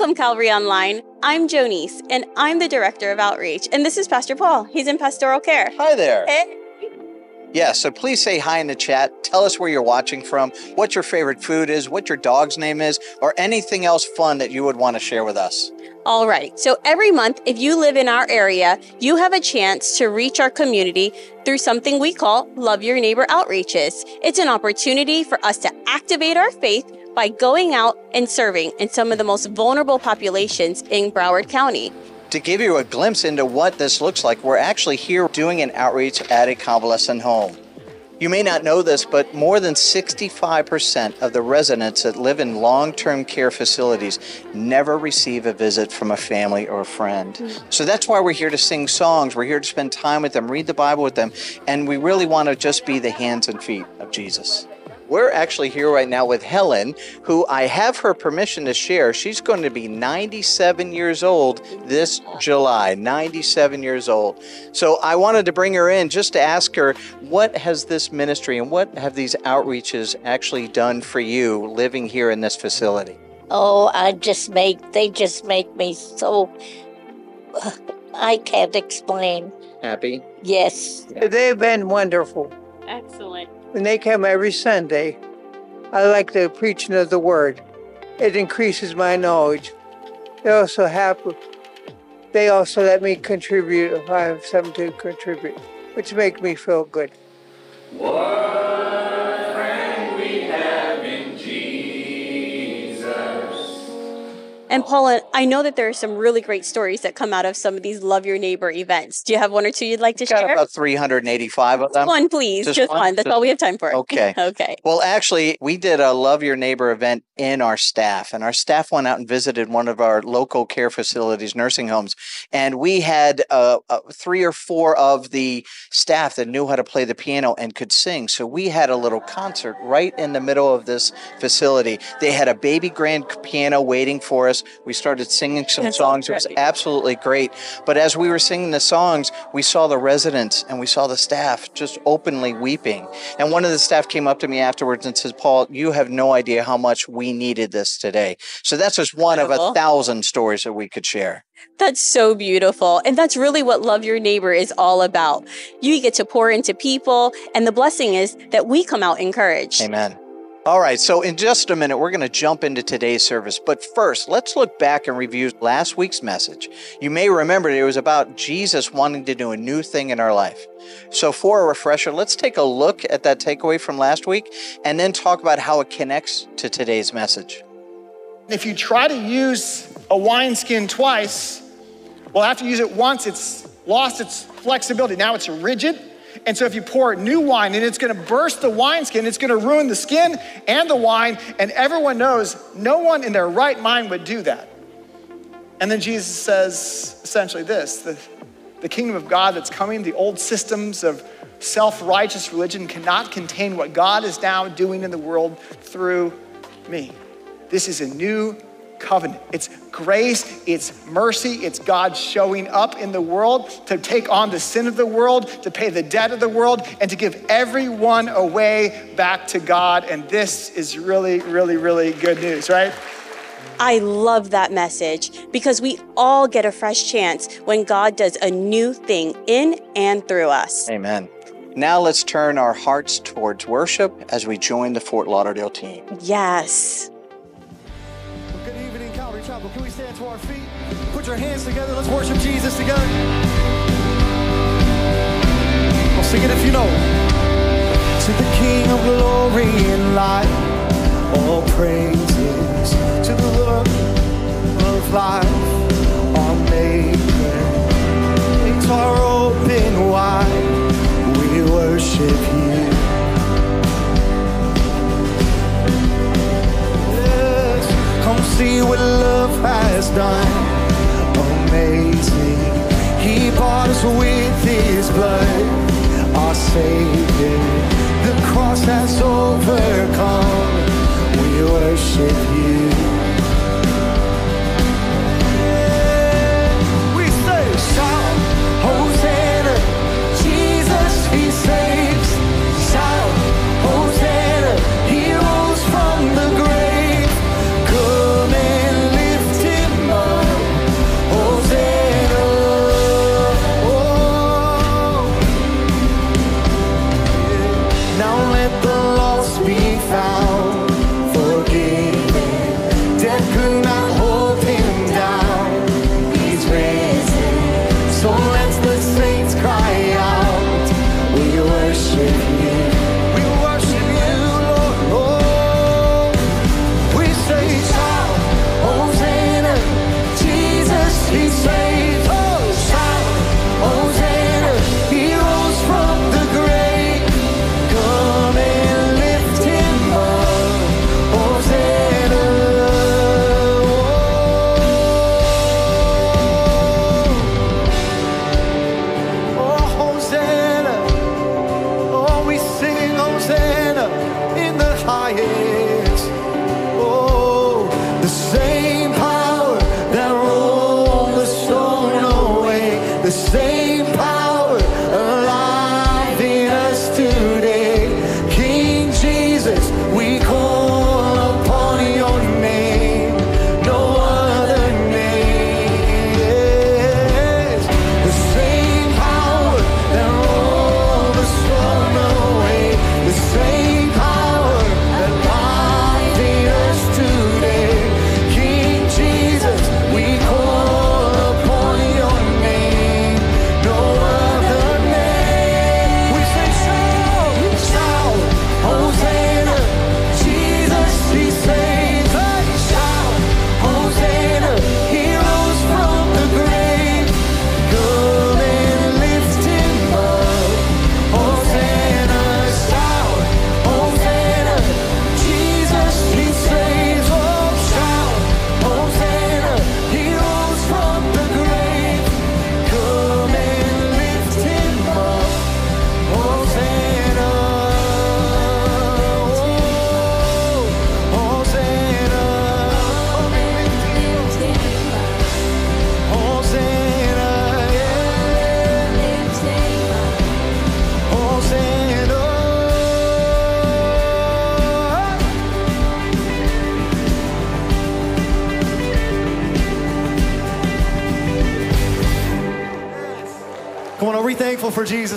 Welcome, Calvary Online. I'm Jonice, and I'm the Director of Outreach. And this is Pastor Paul. He's in pastoral care. Hi there. Hey. Yeah, so please say hi in the chat. Tell us where you're watching from, what your favorite food is, what your dog's name is, or anything else fun that you would want to share with us. All right. So every month, if you live in our area, you have a chance to reach our community through something we call Love Your Neighbor Outreaches. It's an opportunity for us to activate our faith by going out and serving in some of the most vulnerable populations in Broward County. To give you a glimpse into what this looks like, we're actually here doing an outreach at a convalescent home. You may not know this, but more than 65% of the residents that live in long term care facilities never receive a visit from a family or a friend. Hmm. So that's why we're here to sing songs. We're here to spend time with them, read the Bible with them, and we really want to just be the hands and feet of Jesus. We're actually here right now with Helen, who I have her permission to share. She's going to be 97 years old this July, 97 years old. So I wanted to bring her in just to ask her what has this ministry and what have these outreaches actually done for you living here in this facility? Oh, I just make, they just make me so, I can't explain. Happy? Yes. They've been wonderful. Excellent. When they come every Sunday, I like the preaching of the word. It increases my knowledge. They also have they also let me contribute if I have something to contribute, which makes me feel good. And Paula, I know that there are some really great stories that come out of some of these Love Your Neighbor events. Do you have one or two you'd like to Got share? about 385 of them. one, please. Just Just, one? one. That's Just- all we have time for. Okay. okay. Well, actually, we did a Love Your Neighbor event in our staff, and our staff went out and visited one of our local care facilities, nursing homes, and we had uh, uh, three or four of the staff that knew how to play the piano and could sing. So we had a little concert right in the middle of this facility. They had a baby grand piano waiting for us. We started singing some That's songs. It was absolutely great. But as we were singing the songs, we saw the residents and we saw the staff just openly weeping. And one of the staff came up to me afterwards and said, Paul, you have no idea how much we needed this today. So that's just one of a thousand stories that we could share. That's so beautiful. And that's really what Love Your Neighbor is all about. You get to pour into people, and the blessing is that we come out encouraged. Amen. All right, so in just a minute, we're going to jump into today's service. But first, let's look back and review last week's message. You may remember it was about Jesus wanting to do a new thing in our life. So, for a refresher, let's take a look at that takeaway from last week and then talk about how it connects to today's message. If you try to use a wineskin twice, well, after you use it once, it's lost its flexibility. Now it's rigid. And so if you pour new wine and it's gonna burst the wineskin, it's gonna ruin the skin and the wine, and everyone knows no one in their right mind would do that. And then Jesus says essentially this the, the kingdom of God that's coming, the old systems of self righteous religion cannot contain what God is now doing in the world through me. This is a new covenant. It's grace, it's mercy, it's God showing up in the world to take on the sin of the world, to pay the debt of the world, and to give everyone away back to God. And this is really, really, really good news, right? I love that message because we all get a fresh chance when God does a new thing in and through us. Amen. Now let's turn our hearts towards worship as we join the Fort Lauderdale team. Yes. Put your hands together. Let's worship Jesus together. Well, sing it if you know. To the King of glory and light, all praises to the Lord of life, our Maker. Gates are open wide. We worship you. Come see what love has done. He bought us with his blood. Our Savior. The cross has overcome. We worship you.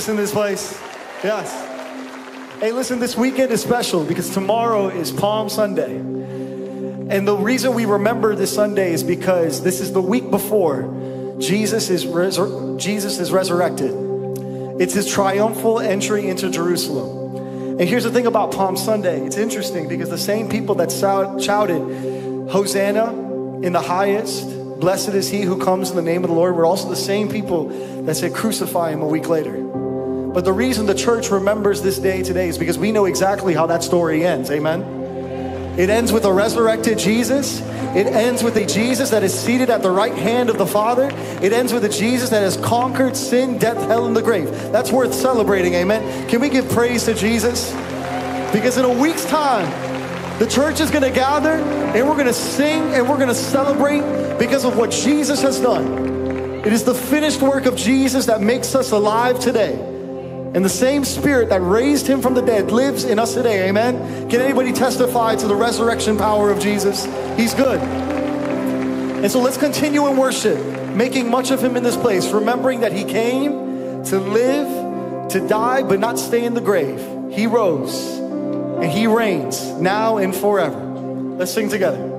Jesus in this place. Yes. Hey, listen, this weekend is special because tomorrow is Palm Sunday. And the reason we remember this Sunday is because this is the week before Jesus is, resur- Jesus is resurrected. It's his triumphal entry into Jerusalem. And here's the thing about Palm Sunday it's interesting because the same people that shouted, Hosanna in the highest, blessed is he who comes in the name of the Lord, were also the same people that said, Crucify him a week later. But the reason the church remembers this day today is because we know exactly how that story ends. Amen. It ends with a resurrected Jesus. It ends with a Jesus that is seated at the right hand of the Father. It ends with a Jesus that has conquered sin, death, hell, and the grave. That's worth celebrating, amen. Can we give praise to Jesus? Because in a week's time, the church is going to gather and we're going to sing and we're going to celebrate because of what Jesus has done. It is the finished work of Jesus that makes us alive today. And the same spirit that raised him from the dead lives in us today. Amen. Can anybody testify to the resurrection power of Jesus? He's good. And so let's continue in worship, making much of him in this place, remembering that he came to live, to die, but not stay in the grave. He rose and he reigns now and forever. Let's sing together.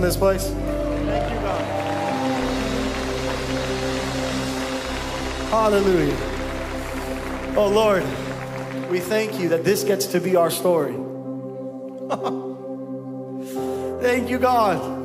In this place? Thank you, God. Hallelujah. Oh Lord, we thank you that this gets to be our story. thank you, God.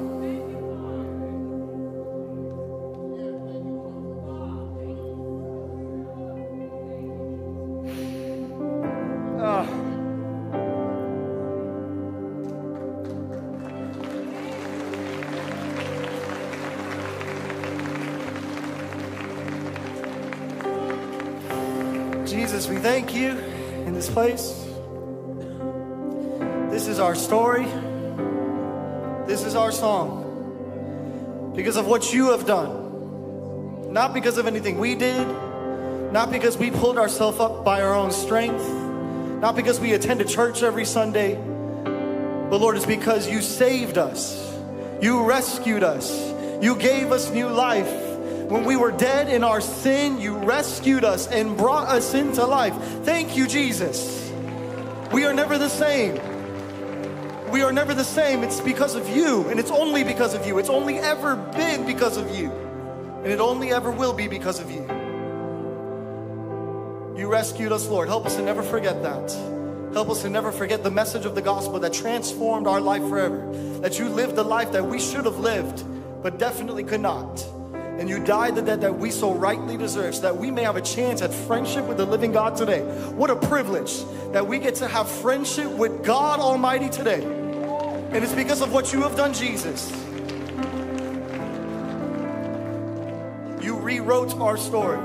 What you have done. Not because of anything we did. Not because we pulled ourselves up by our own strength. Not because we attended church every Sunday. But Lord, it's because you saved us. You rescued us. You gave us new life. When we were dead in our sin, you rescued us and brought us into life. Thank you, Jesus. We are never the same. We are never the same. It's because of you, and it's only because of you. It's only ever been because of you, and it only ever will be because of you. You rescued us, Lord. Help us to never forget that. Help us to never forget the message of the gospel that transformed our life forever. That you lived the life that we should have lived, but definitely could not. And you died the death that we so rightly deserve so that we may have a chance at friendship with the living God today. What a privilege that we get to have friendship with God Almighty today. And it's because of what you have done, Jesus. You rewrote our story.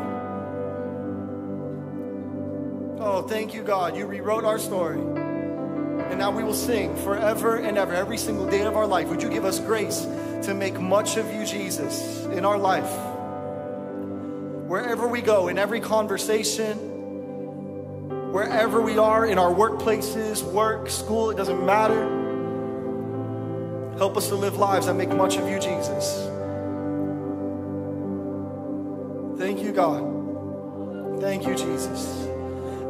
Oh, thank you, God. You rewrote our story. And now we will sing forever and ever, every single day of our life. Would you give us grace to make much of you, Jesus, in our life? Wherever we go, in every conversation, wherever we are, in our workplaces, work, school, it doesn't matter. Help us to live lives that make much of you, Jesus. Thank you, God. Thank you, Jesus.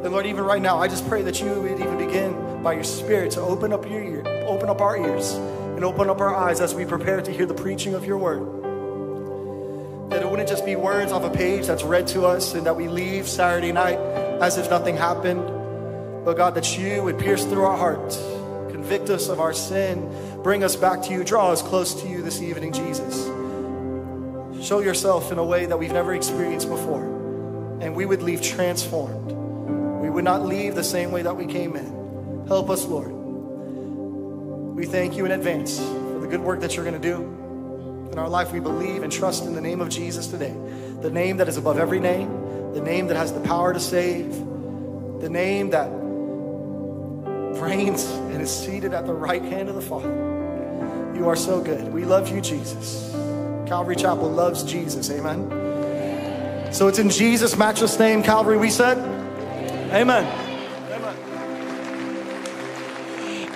And Lord, even right now, I just pray that you would even begin by your Spirit to open up your ear, open up our ears, and open up our eyes as we prepare to hear the preaching of your word. That it wouldn't just be words off a page that's read to us and that we leave Saturday night as if nothing happened. But God, that you would pierce through our heart, convict us of our sin, bring us back to you, draw us close to you this evening, Jesus. Show yourself in a way that we've never experienced before, and we would leave transformed. We would not leave the same way that we came in. Help us, Lord. We thank you in advance for the good work that you're going to do in our life. We believe and trust in the name of Jesus today, the name that is above every name, the name that has the power to save, the name that reigns and is seated at the right hand of the Father. You are so good. We love you, Jesus. Calvary Chapel loves Jesus. Amen. So it's in Jesus' matchless name, Calvary, we said, Amen.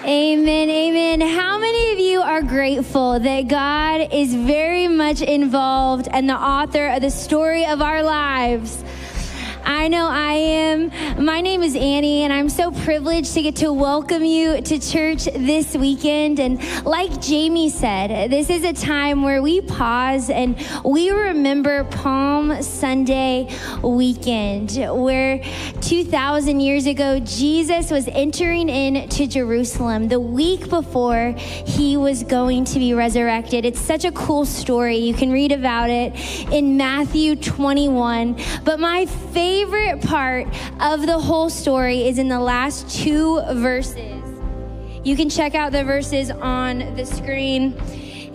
Amen, amen. How many of you are grateful that God is very much involved and the author of the story of our lives? I know I am. My name is Annie, and I'm so privileged to get to welcome you to church this weekend. And like Jamie said, this is a time where we pause and we remember Palm Sunday weekend, where 2,000 years ago, Jesus was entering into Jerusalem the week before he was going to be resurrected. It's such a cool story. You can read about it in Matthew 21. But my favorite part of the whole story is in the last two verses. You can check out the verses on the screen.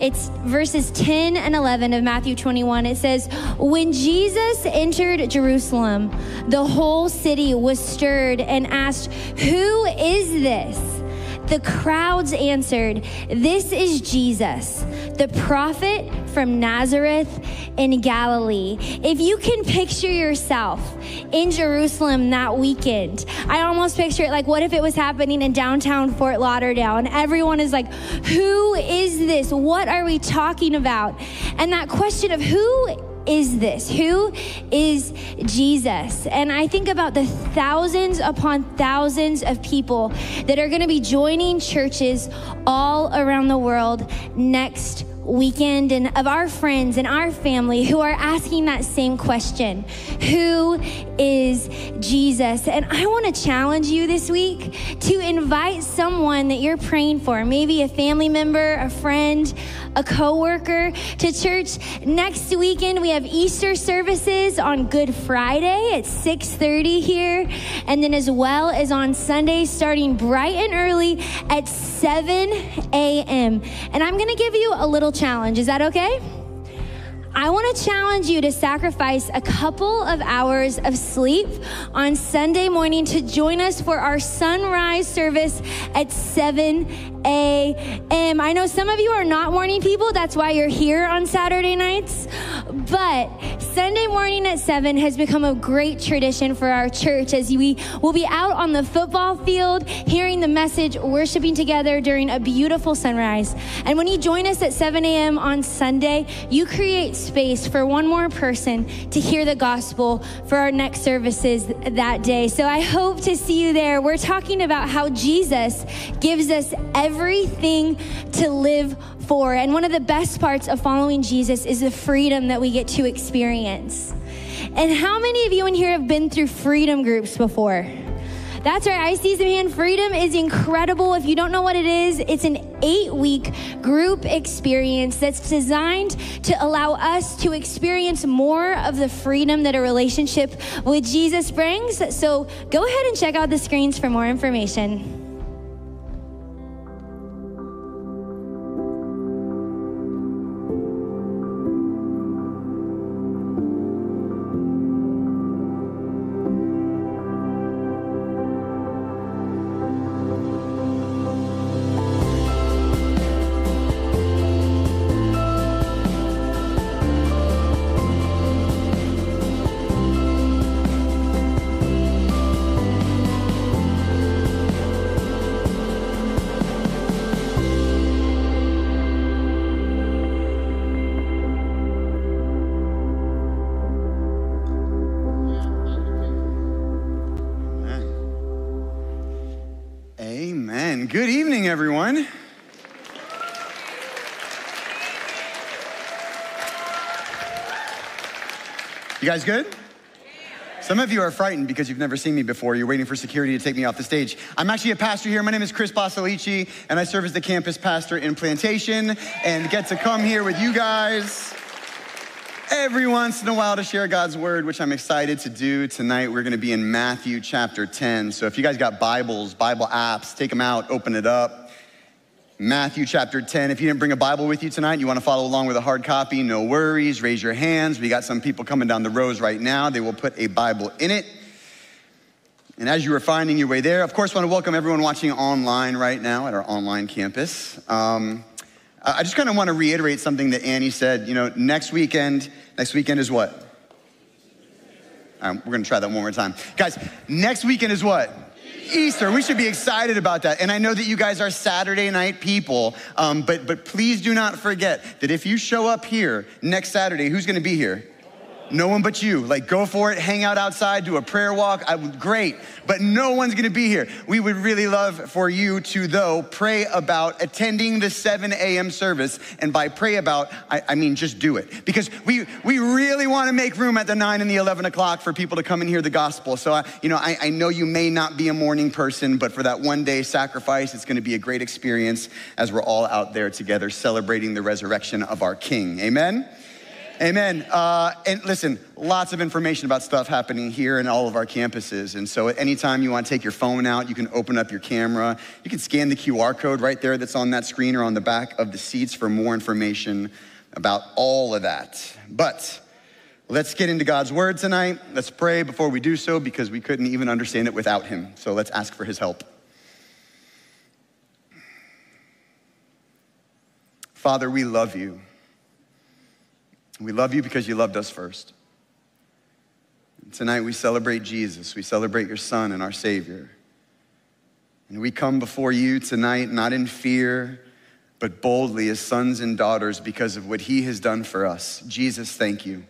It's verses 10 and 11 of Matthew 21. It says, When Jesus entered Jerusalem, the whole city was stirred and asked, Who is this? The crowds answered, This is Jesus, the prophet from Nazareth in Galilee. If you can picture yourself in Jerusalem that weekend, I almost picture it like, what if it was happening in downtown Fort Lauderdale and everyone is like, Who is this? What are we talking about? And that question of who is this? Who is Jesus? And I think about the thousands upon thousands of people that are going to be joining churches all around the world next weekend and of our friends and our family who are asking that same question Who is Jesus? And I want to challenge you this week to invite someone that you're praying for, maybe a family member, a friend, a coworker to church next weekend. We have Easter services on Good Friday at 6:30 here, and then as well as on Sunday starting bright and early at 7 a.m. And I'm going to give you a little challenge. Is that okay? I want to challenge you to sacrifice a couple of hours of sleep on Sunday morning to join us for our sunrise service at 7 a.m. I know some of you are not morning people, that's why you're here on Saturday nights. But Sunday morning at 7 has become a great tradition for our church as we will be out on the football field hearing the message, worshiping together during a beautiful sunrise. And when you join us at 7 a.m. on Sunday, you create space for one more person to hear the gospel for our next services that day. So I hope to see you there. We're talking about how Jesus gives us everything to live for. And one of the best parts of following Jesus is the freedom that we get to experience. And how many of you in here have been through freedom groups before? That's right. I see some hand. Freedom is incredible. If you don't know what it is, it's an eight week group experience that's designed to allow us to experience more of the freedom that a relationship with Jesus brings. So go ahead and check out the screens for more information. Everyone. You guys good? Some of you are frightened because you've never seen me before. You're waiting for security to take me off the stage. I'm actually a pastor here. My name is Chris Baselice, and I serve as the campus pastor in Plantation and get to come here with you guys every once in a while to share God's word, which I'm excited to do tonight. We're going to be in Matthew chapter 10. So if you guys got Bibles, Bible apps, take them out, open it up. Matthew chapter 10. If you didn't bring a Bible with you tonight, you want to follow along with a hard copy, no worries. Raise your hands. We got some people coming down the rows right now. They will put a Bible in it. And as you are finding your way there, of course, want to welcome everyone watching online right now at our online campus. Um, I just kind of want to reiterate something that Annie said. You know, next weekend, next weekend is what? Right, we're going to try that one more time. Guys, next weekend is what? Easter. We should be excited about that. And I know that you guys are Saturday night people, um, but, but please do not forget that if you show up here next Saturday, who's going to be here? No one but you. Like, go for it, hang out outside, do a prayer walk. I great. But no one's gonna be here. We would really love for you to, though, pray about attending the 7 a.m. service. And by pray about, I, I mean just do it. Because we, we really wanna make room at the 9 and the 11 o'clock for people to come and hear the gospel. So, I, you know, I, I know you may not be a morning person, but for that one day sacrifice, it's gonna be a great experience as we're all out there together celebrating the resurrection of our King. Amen? Amen. Uh, and listen, lots of information about stuff happening here in all of our campuses. And so, at any time you want to take your phone out, you can open up your camera. You can scan the QR code right there that's on that screen or on the back of the seats for more information about all of that. But let's get into God's word tonight. Let's pray before we do so because we couldn't even understand it without Him. So, let's ask for His help. Father, we love you. We love you because you loved us first. Tonight we celebrate Jesus. We celebrate your Son and our Savior. And we come before you tonight not in fear, but boldly as sons and daughters because of what he has done for us. Jesus, thank you.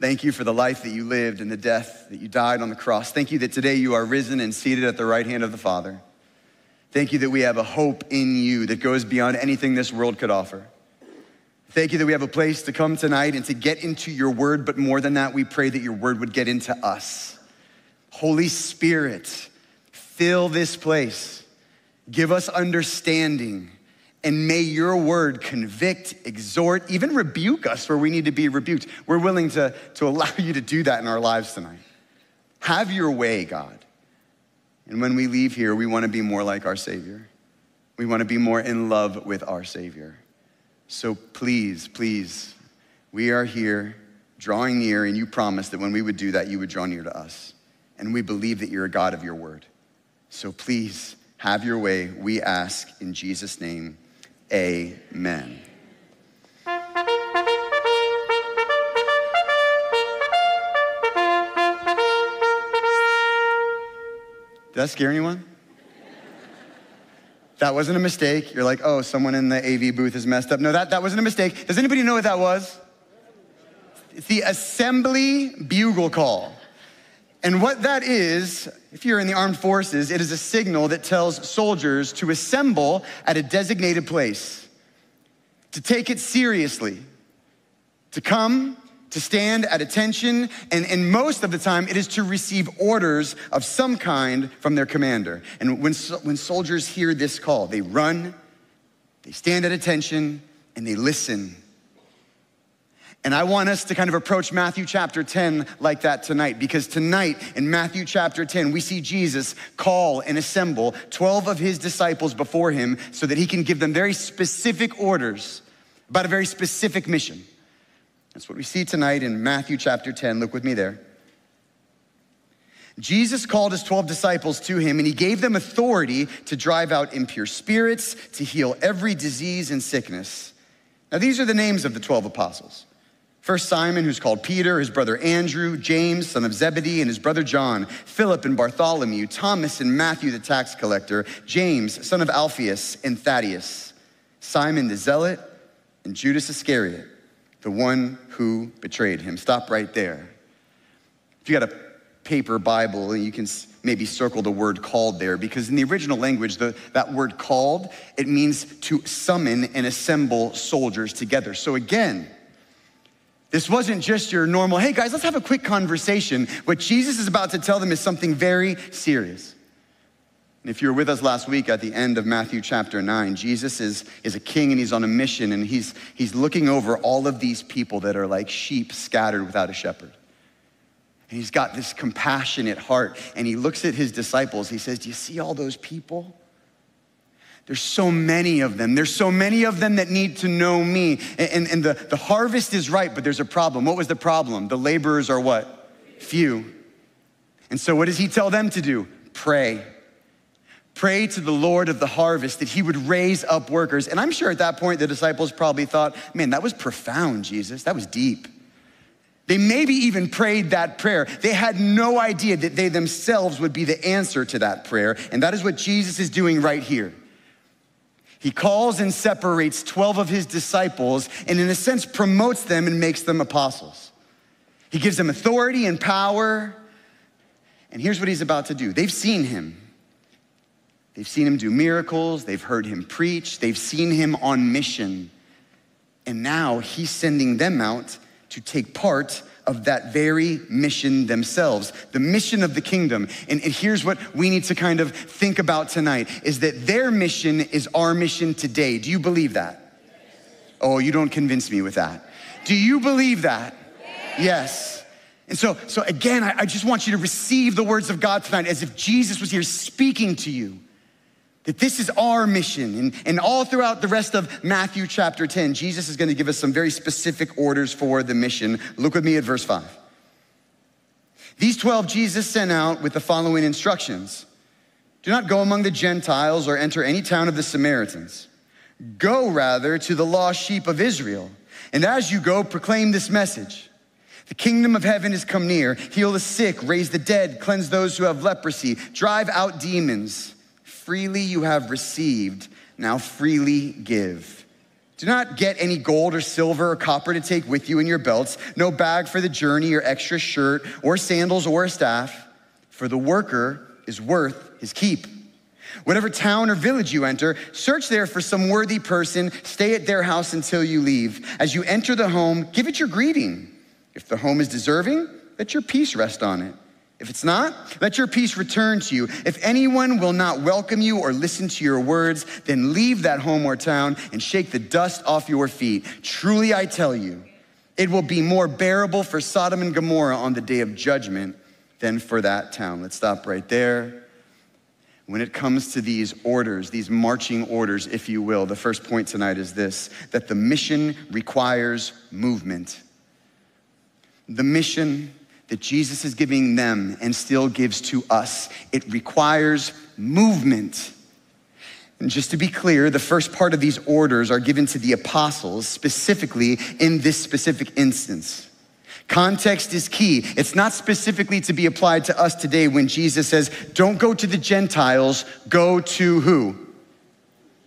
Thank you for the life that you lived and the death that you died on the cross. Thank you that today you are risen and seated at the right hand of the Father. Thank you that we have a hope in you that goes beyond anything this world could offer. Thank you that we have a place to come tonight and to get into your word, but more than that, we pray that your word would get into us. Holy Spirit, fill this place, give us understanding, and may your word convict, exhort, even rebuke us where we need to be rebuked. We're willing to, to allow you to do that in our lives tonight. Have your way, God. And when we leave here, we want to be more like our Savior. We want to be more in love with our Savior. So please, please, we are here drawing near, and you promised that when we would do that, you would draw near to us. And we believe that you're a God of your word. So please have your way, we ask in Jesus' name. Amen. Did that scare anyone? That wasn't a mistake. You're like, oh, someone in the AV booth is messed up. No, that, that wasn't a mistake. Does anybody know what that was? It's the assembly bugle call. And what that is, if you're in the armed forces, it is a signal that tells soldiers to assemble at a designated place, to take it seriously, to come to stand at attention, and, and most of the time it is to receive orders of some kind from their commander. And when, when soldiers hear this call, they run, they stand at attention, and they listen. And I want us to kind of approach Matthew chapter 10 like that tonight, because tonight in Matthew chapter 10, we see Jesus call and assemble 12 of his disciples before him so that he can give them very specific orders about a very specific mission. That's what we see tonight in Matthew chapter 10. Look with me there. Jesus called his 12 disciples to him and he gave them authority to drive out impure spirits, to heal every disease and sickness. Now, these are the names of the 12 apostles. First, Simon, who's called Peter, his brother Andrew, James, son of Zebedee, and his brother John, Philip and Bartholomew, Thomas and Matthew, the tax collector, James, son of Alphaeus, and Thaddeus, Simon the zealot, and Judas Iscariot the one who betrayed him. Stop right there. If you got a paper Bible, you can maybe circle the word called there because in the original language, the, that word called, it means to summon and assemble soldiers together. So again, this wasn't just your normal, hey guys, let's have a quick conversation. What Jesus is about to tell them is something very serious. And if you were with us last week at the end of Matthew chapter 9, Jesus is, is a king and he's on a mission and he's, he's looking over all of these people that are like sheep scattered without a shepherd. And he's got this compassionate heart and he looks at his disciples. He says, Do you see all those people? There's so many of them. There's so many of them that need to know me. And, and, and the, the harvest is ripe, but there's a problem. What was the problem? The laborers are what? Few. And so what does he tell them to do? Pray Pray to the Lord of the harvest that he would raise up workers. And I'm sure at that point the disciples probably thought, man, that was profound, Jesus. That was deep. They maybe even prayed that prayer. They had no idea that they themselves would be the answer to that prayer. And that is what Jesus is doing right here. He calls and separates 12 of his disciples and, in a sense, promotes them and makes them apostles. He gives them authority and power. And here's what he's about to do they've seen him. They've seen him do miracles, they've heard him preach, they've seen him on mission. And now he's sending them out to take part of that very mission themselves, the mission of the kingdom. And, and here's what we need to kind of think about tonight is that their mission is our mission today. Do you believe that? Oh, you don't convince me with that. Do you believe that? Yes. And so, so again, I, I just want you to receive the words of God tonight as if Jesus was here speaking to you. That this is our mission. And, and all throughout the rest of Matthew chapter 10, Jesus is going to give us some very specific orders for the mission. Look with me at verse 5. These 12 Jesus sent out with the following instructions Do not go among the Gentiles or enter any town of the Samaritans. Go rather to the lost sheep of Israel. And as you go, proclaim this message. The kingdom of heaven has come near. Heal the sick, raise the dead, cleanse those who have leprosy, drive out demons. Freely you have received, now freely give. Do not get any gold or silver or copper to take with you in your belts, no bag for the journey or extra shirt or sandals or a staff, for the worker is worth his keep. Whatever town or village you enter, search there for some worthy person, stay at their house until you leave. As you enter the home, give it your greeting. If the home is deserving, let your peace rest on it. If it's not, let your peace return to you. If anyone will not welcome you or listen to your words, then leave that home or town and shake the dust off your feet. Truly, I tell you, it will be more bearable for Sodom and Gomorrah on the day of judgment than for that town. Let's stop right there. When it comes to these orders, these marching orders, if you will, the first point tonight is this that the mission requires movement. The mission that Jesus is giving them and still gives to us. It requires movement. And just to be clear, the first part of these orders are given to the apostles, specifically in this specific instance. Context is key. It's not specifically to be applied to us today when Jesus says, Don't go to the Gentiles, go to who?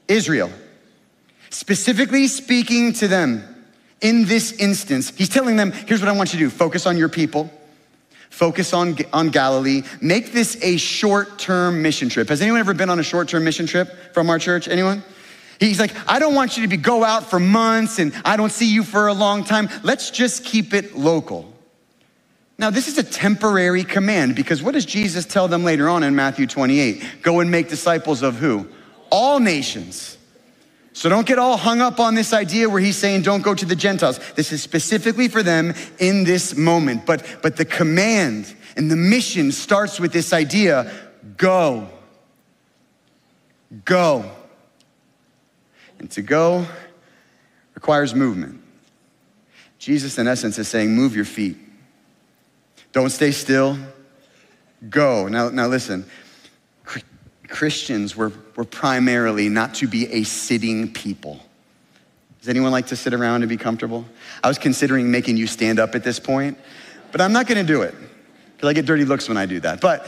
Israel. Specifically speaking to them in this instance, he's telling them, Here's what I want you to do focus on your people focus on, on Galilee. Make this a short term mission trip. Has anyone ever been on a short term mission trip from our church? Anyone? He's like, I don't want you to be go out for months and I don't see you for a long time. Let's just keep it local. Now, this is a temporary command because what does Jesus tell them later on in Matthew 28? Go and make disciples of who? All nations. So don't get all hung up on this idea where he's saying don't go to the Gentiles. This is specifically for them in this moment. But, but the command and the mission starts with this idea go. Go. And to go requires movement. Jesus, in essence, is saying, move your feet. Don't stay still. Go. Now, now listen, Christians were, were primarily not to be a sitting people. Does anyone like to sit around and be comfortable? I was considering making you stand up at this point, but I'm not gonna do it because I get dirty looks when I do that. But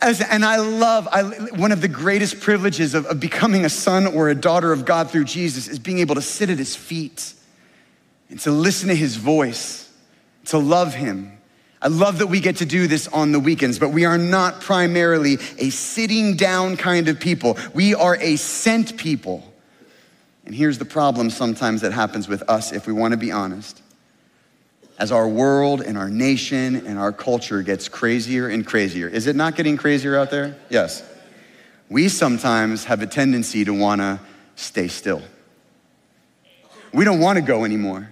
as, and I love, I, one of the greatest privileges of, of becoming a son or a daughter of God through Jesus is being able to sit at his feet and to listen to his voice, to love him, I love that we get to do this on the weekends, but we are not primarily a sitting down kind of people. We are a sent people. And here's the problem sometimes that happens with us if we want to be honest. As our world and our nation and our culture gets crazier and crazier, is it not getting crazier out there? Yes. We sometimes have a tendency to want to stay still. We don't want to go anymore.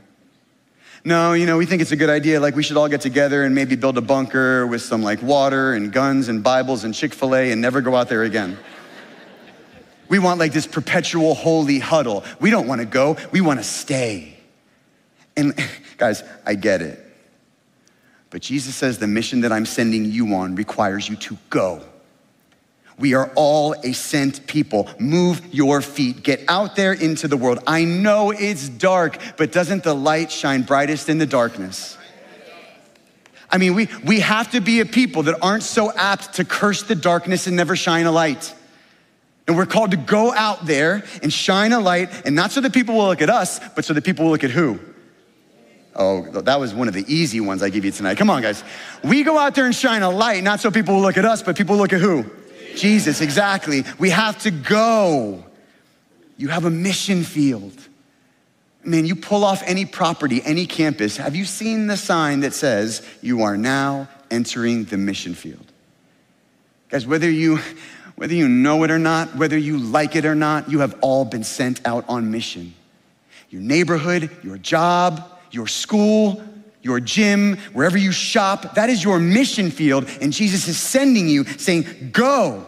No, you know, we think it's a good idea. Like, we should all get together and maybe build a bunker with some like water and guns and Bibles and Chick fil A and never go out there again. We want like this perpetual holy huddle. We don't want to go, we want to stay. And guys, I get it. But Jesus says the mission that I'm sending you on requires you to go. We are all a sent people. Move your feet. Get out there into the world. I know it's dark, but doesn't the light shine brightest in the darkness? I mean, we, we have to be a people that aren't so apt to curse the darkness and never shine a light. And we're called to go out there and shine a light, and not so that people will look at us, but so that people will look at who? Oh, that was one of the easy ones I give you tonight. Come on, guys. We go out there and shine a light, not so people will look at us, but people look at who? Jesus, exactly. We have to go. You have a mission field. Man, you pull off any property, any campus. Have you seen the sign that says, You are now entering the mission field? Guys, whether you, whether you know it or not, whether you like it or not, you have all been sent out on mission. Your neighborhood, your job, your school, your gym, wherever you shop, that is your mission field. And Jesus is sending you, saying, Go.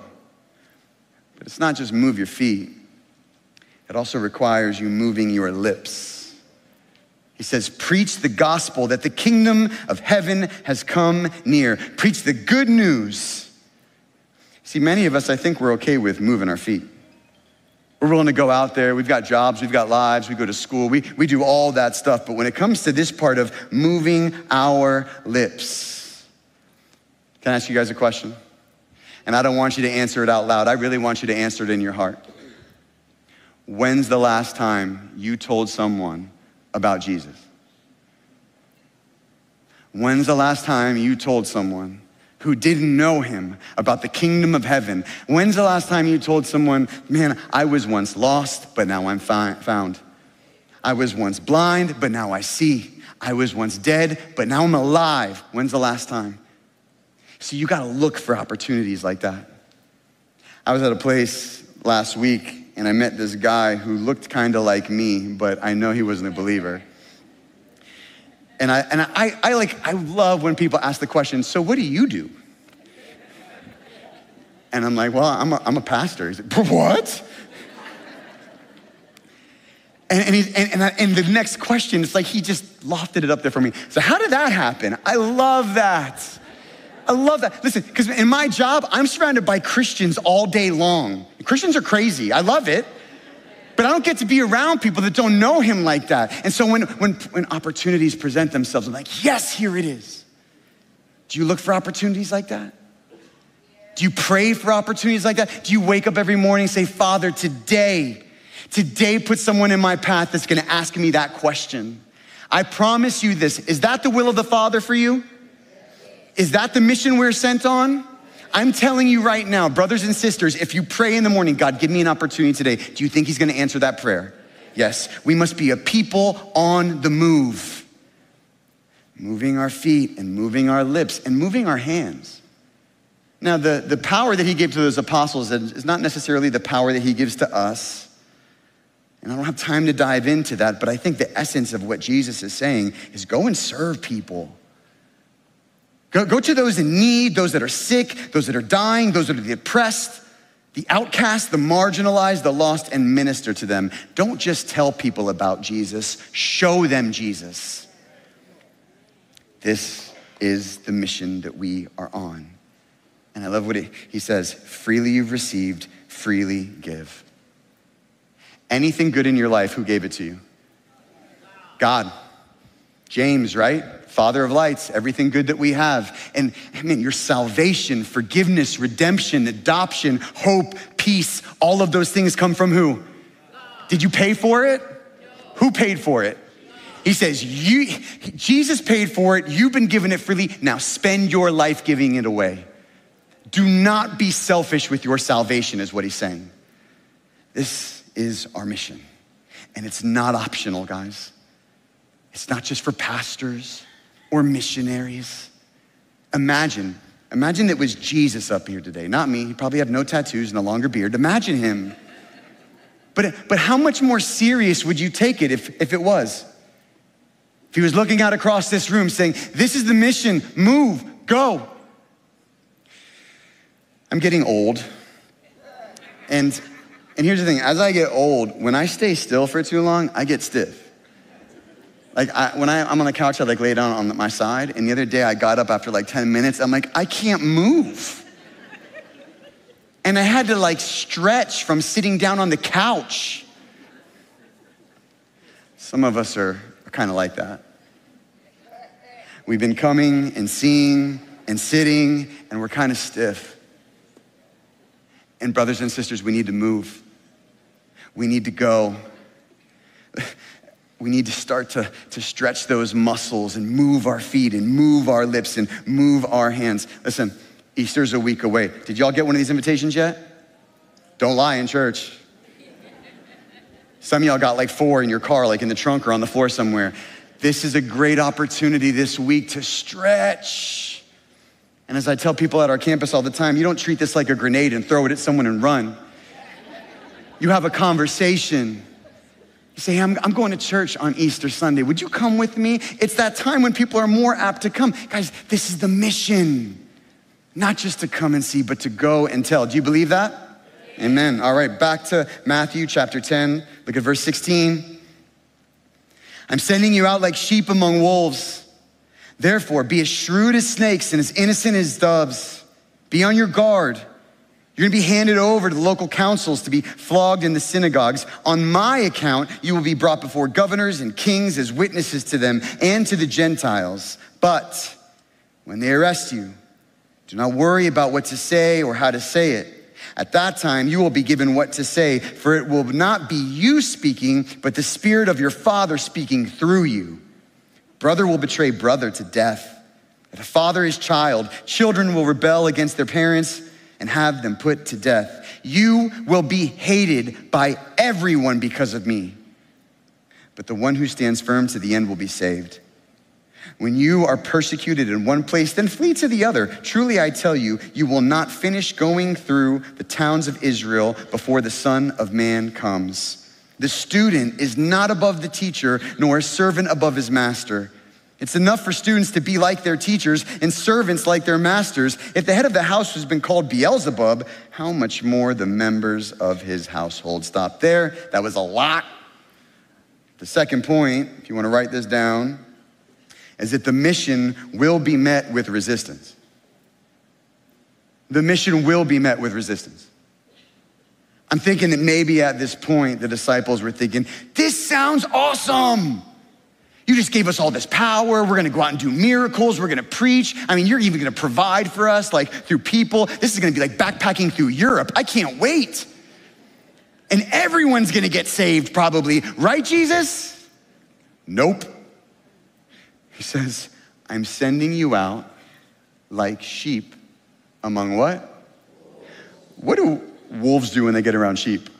But it's not just move your feet, it also requires you moving your lips. He says, Preach the gospel that the kingdom of heaven has come near. Preach the good news. See, many of us, I think we're okay with moving our feet. We're willing to go out there. We've got jobs, we've got lives, we go to school, we, we do all that stuff. But when it comes to this part of moving our lips, can I ask you guys a question? And I don't want you to answer it out loud. I really want you to answer it in your heart. When's the last time you told someone about Jesus? When's the last time you told someone who didn't know him about the kingdom of heaven? When's the last time you told someone, man, I was once lost, but now I'm fi- found? I was once blind, but now I see. I was once dead, but now I'm alive. When's the last time? So you gotta look for opportunities like that. I was at a place last week and I met this guy who looked kind of like me, but I know he wasn't a believer. And I, and I, I like, I love when people ask the question, so what do you do? And I'm like, well, I'm a, I'm a pastor. He's like, what? And, and, and, I- and the next question, it's like he just lofted it up there for me. So how did that happen? I love that. I love that. Listen, because in my job, I'm surrounded by Christians all day long. Christians are crazy. I love it. But I don't get to be around people that don't know him like that. And so when, when, when opportunities present themselves, I'm like, yes, here it is. Do you look for opportunities like that? Do you pray for opportunities like that? Do you wake up every morning and say, Father, today, today put someone in my path that's gonna ask me that question? I promise you this. Is that the will of the Father for you? Is that the mission we're sent on? I'm telling you right now, brothers and sisters, if you pray in the morning, God, give me an opportunity today, do you think He's gonna answer that prayer? Yes. We must be a people on the move, moving our feet and moving our lips and moving our hands. Now, the, the power that He gave to those apostles is not necessarily the power that He gives to us. And I don't have time to dive into that, but I think the essence of what Jesus is saying is go and serve people. Go, go to those in need, those that are sick, those that are dying, those that are depressed, the outcast, the marginalized, the lost, and minister to them. Don't just tell people about Jesus, show them Jesus. This is the mission that we are on. And I love what he, he says freely you've received, freely give. Anything good in your life, who gave it to you? God. James, right? Father of lights, everything good that we have. And I mean, your salvation, forgiveness, redemption, adoption, hope, peace, all of those things come from who? Did you pay for it? Who paid for it? He says, you, Jesus paid for it. You've been given it freely. Now spend your life giving it away. Do not be selfish with your salvation, is what he's saying. This is our mission. And it's not optional, guys. It's not just for pastors or missionaries. Imagine, imagine it was Jesus up here today, not me. He probably had no tattoos and a longer beard. Imagine him. But, but how much more serious would you take it if, if it was? If he was looking out across this room saying, This is the mission, move, go. I'm getting old. And, and here's the thing as I get old, when I stay still for too long, I get stiff. Like I, when I, I'm on the couch, I like lay down on my side. And the other day I got up after like 10 minutes. I'm like, I can't move. And I had to like stretch from sitting down on the couch. Some of us are, are kind of like that. We've been coming and seeing and sitting, and we're kind of stiff. And brothers and sisters, we need to move. We need to go. We need to start to, to stretch those muscles and move our feet and move our lips and move our hands. Listen, Easter's a week away. Did y'all get one of these invitations yet? Don't lie in church. Some of y'all got like four in your car, like in the trunk or on the floor somewhere. This is a great opportunity this week to stretch. And as I tell people at our campus all the time, you don't treat this like a grenade and throw it at someone and run. You have a conversation. You say, hey, I'm, I'm going to church on Easter Sunday. Would you come with me? It's that time when people are more apt to come. Guys, this is the mission. Not just to come and see, but to go and tell. Do you believe that? Amen. All right, back to Matthew chapter 10. Look at verse 16. I'm sending you out like sheep among wolves. Therefore, be as shrewd as snakes and as innocent as doves. Be on your guard. You're gonna be handed over to the local councils to be flogged in the synagogues. On my account, you will be brought before governors and kings as witnesses to them and to the Gentiles. But when they arrest you, do not worry about what to say or how to say it. At that time, you will be given what to say, for it will not be you speaking, but the Spirit of your Father speaking through you. Brother will betray brother to death. If a father is child, children will rebel against their parents and have them put to death. You will be hated by everyone because of me, but the one who stands firm to the end will be saved. When you are persecuted in one place, then flee to the other. Truly, I tell you, you will not finish going through the towns of Israel before the Son of Man comes. The student is not above the teacher, nor a servant above his master. It's enough for students to be like their teachers and servants like their masters. If the head of the house has been called Beelzebub, how much more the members of his household? Stop there. That was a lot. The second point, if you want to write this down, is that the mission will be met with resistance. The mission will be met with resistance. I'm thinking that maybe at this point the disciples were thinking, this sounds awesome. You just gave us all this power. We're gonna go out and do miracles. We're gonna preach. I mean, you're even gonna provide for us, like through people. This is gonna be like backpacking through Europe. I can't wait. And everyone's gonna get saved, probably. Right, Jesus? Nope. He says, I'm sending you out like sheep among what? What do wolves do when they get around sheep?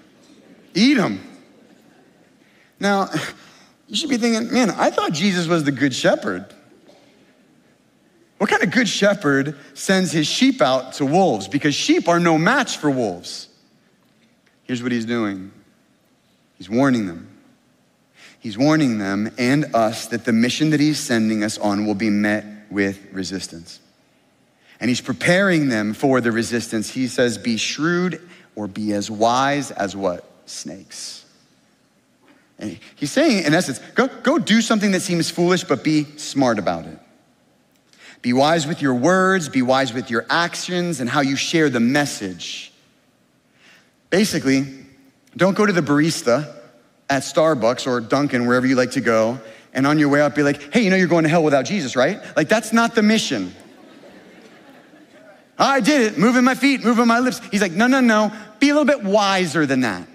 Eat them. Now, you should be thinking, man, I thought Jesus was the good shepherd. What kind of good shepherd sends his sheep out to wolves? Because sheep are no match for wolves. Here's what he's doing he's warning them. He's warning them and us that the mission that he's sending us on will be met with resistance. And he's preparing them for the resistance. He says, Be shrewd or be as wise as what? Snakes. And he's saying, in essence, go, go do something that seems foolish, but be smart about it. Be wise with your words, be wise with your actions, and how you share the message. Basically, don't go to the barista at Starbucks or Dunkin', wherever you like to go, and on your way out be like, hey, you know you're going to hell without Jesus, right? Like, that's not the mission. I did it, moving my feet, moving my lips. He's like, no, no, no, be a little bit wiser than that.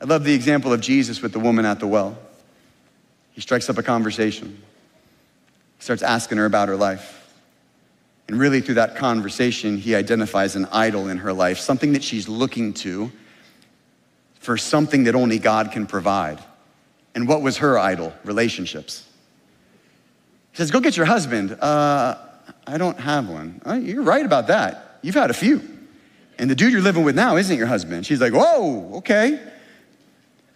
I love the example of Jesus with the woman at the well. He strikes up a conversation. He starts asking her about her life. And really, through that conversation, he identifies an idol in her life, something that she's looking to for something that only God can provide. And what was her idol? Relationships. He says, Go get your husband. Uh, I don't have one. Oh, you're right about that. You've had a few. And the dude you're living with now isn't your husband. She's like, Whoa, okay.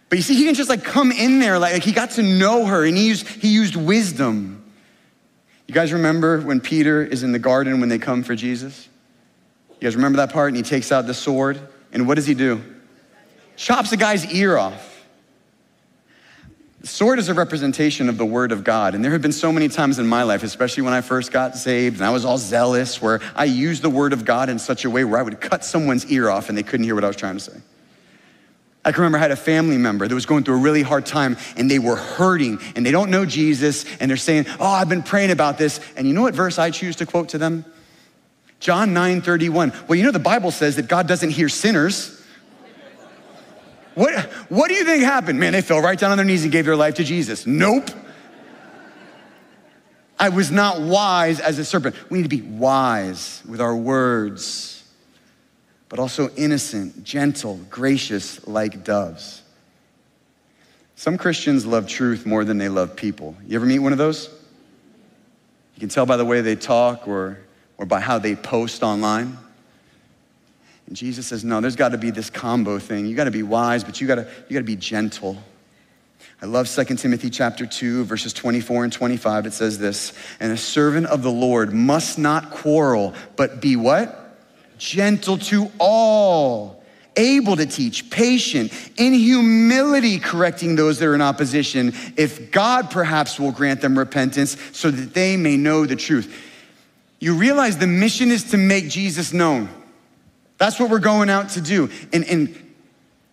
But you see, he didn't just like come in there, like, like he got to know her and he used, he used wisdom. You guys remember when Peter is in the garden when they come for Jesus? You guys remember that part? And he takes out the sword. And what does he do? chops a guy's ear off. The sword is a representation of the word of God. And there have been so many times in my life, especially when I first got saved and I was all zealous, where I used the word of God in such a way where I would cut someone's ear off and they couldn't hear what I was trying to say. I can remember I had a family member that was going through a really hard time and they were hurting and they don't know Jesus and they're saying, Oh, I've been praying about this. And you know what verse I choose to quote to them? John 9 31. Well, you know, the Bible says that God doesn't hear sinners. What, what do you think happened? Man, they fell right down on their knees and gave their life to Jesus. Nope. I was not wise as a serpent. We need to be wise with our words, but also innocent, gentle, gracious like doves. Some Christians love truth more than they love people. You ever meet one of those? You can tell by the way they talk or, or by how they post online. And Jesus says, no, there's got to be this combo thing. You got to be wise, but you got to you got to be gentle. I love 2 Timothy chapter 2 verses 24 and 25. It says this, and a servant of the Lord must not quarrel, but be what? Gentle to all, able to teach, patient, in humility correcting those that are in opposition, if God perhaps will grant them repentance so that they may know the truth. You realize the mission is to make Jesus known. That's what we're going out to do. And, and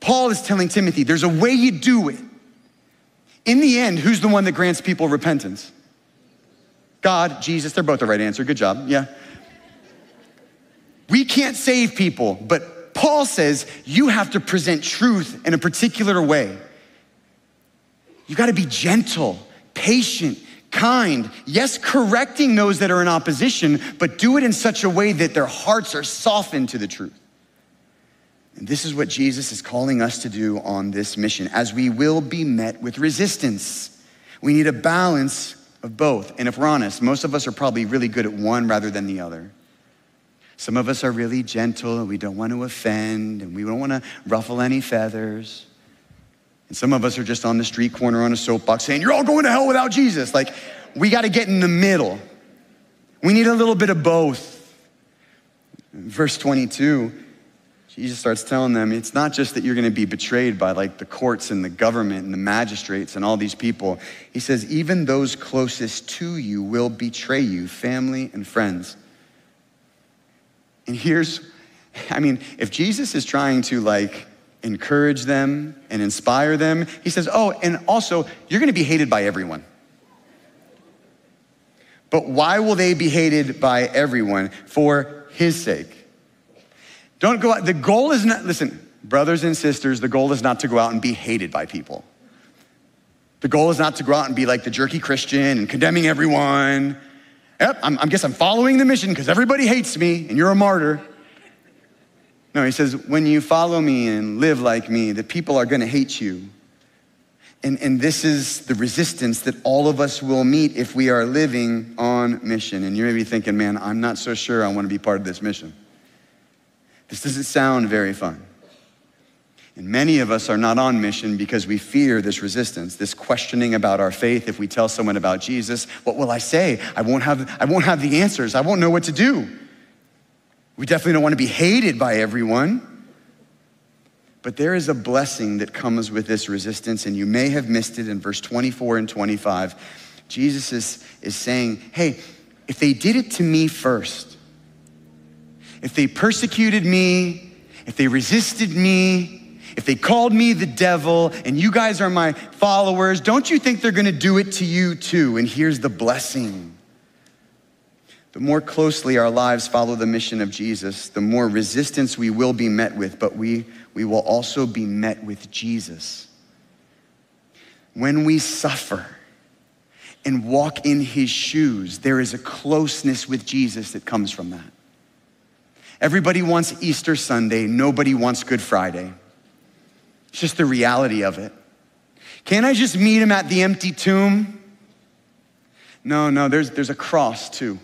Paul is telling Timothy, there's a way you do it. In the end, who's the one that grants people repentance? God, Jesus, they're both the right answer. Good job. Yeah. We can't save people, but Paul says you have to present truth in a particular way. You got to be gentle, patient, kind. Yes, correcting those that are in opposition, but do it in such a way that their hearts are softened to the truth. And this is what Jesus is calling us to do on this mission, as we will be met with resistance. We need a balance of both. And if we're honest, most of us are probably really good at one rather than the other. Some of us are really gentle and we don't want to offend and we don't want to ruffle any feathers. And some of us are just on the street corner on a soapbox saying, You're all going to hell without Jesus. Like, we got to get in the middle. We need a little bit of both. Verse 22 Jesus starts telling them it's not just that you're going to be betrayed by like the courts and the government and the magistrates and all these people. He says, even those closest to you will betray you, family and friends. And here's, I mean, if Jesus is trying to like encourage them and inspire them, he says, oh, and also, you're going to be hated by everyone. But why will they be hated by everyone? For his sake. Don't go out. The goal is not, listen, brothers and sisters, the goal is not to go out and be hated by people. The goal is not to go out and be like the jerky Christian and condemning everyone. Yep, I'm, I guess I'm following the mission because everybody hates me and you're a martyr. No, he says, when you follow me and live like me, the people are going to hate you. And, and this is the resistance that all of us will meet if we are living on mission. And you may be thinking, man, I'm not so sure I want to be part of this mission. This doesn't sound very fun. And many of us are not on mission because we fear this resistance, this questioning about our faith. If we tell someone about Jesus, what will I say? I won't have, I won't have the answers. I won't know what to do. We definitely don't want to be hated by everyone. But there is a blessing that comes with this resistance, and you may have missed it in verse 24 and 25. Jesus is, is saying, hey, if they did it to me first, if they persecuted me, if they resisted me, if they called me the devil and you guys are my followers, don't you think they're gonna do it to you too? And here's the blessing. The more closely our lives follow the mission of Jesus, the more resistance we will be met with, but we, we will also be met with Jesus. When we suffer and walk in his shoes, there is a closeness with Jesus that comes from that. Everybody wants Easter Sunday, nobody wants Good Friday. It's just the reality of it. Can't I just meet him at the empty tomb? No, no, there's, there's a cross too.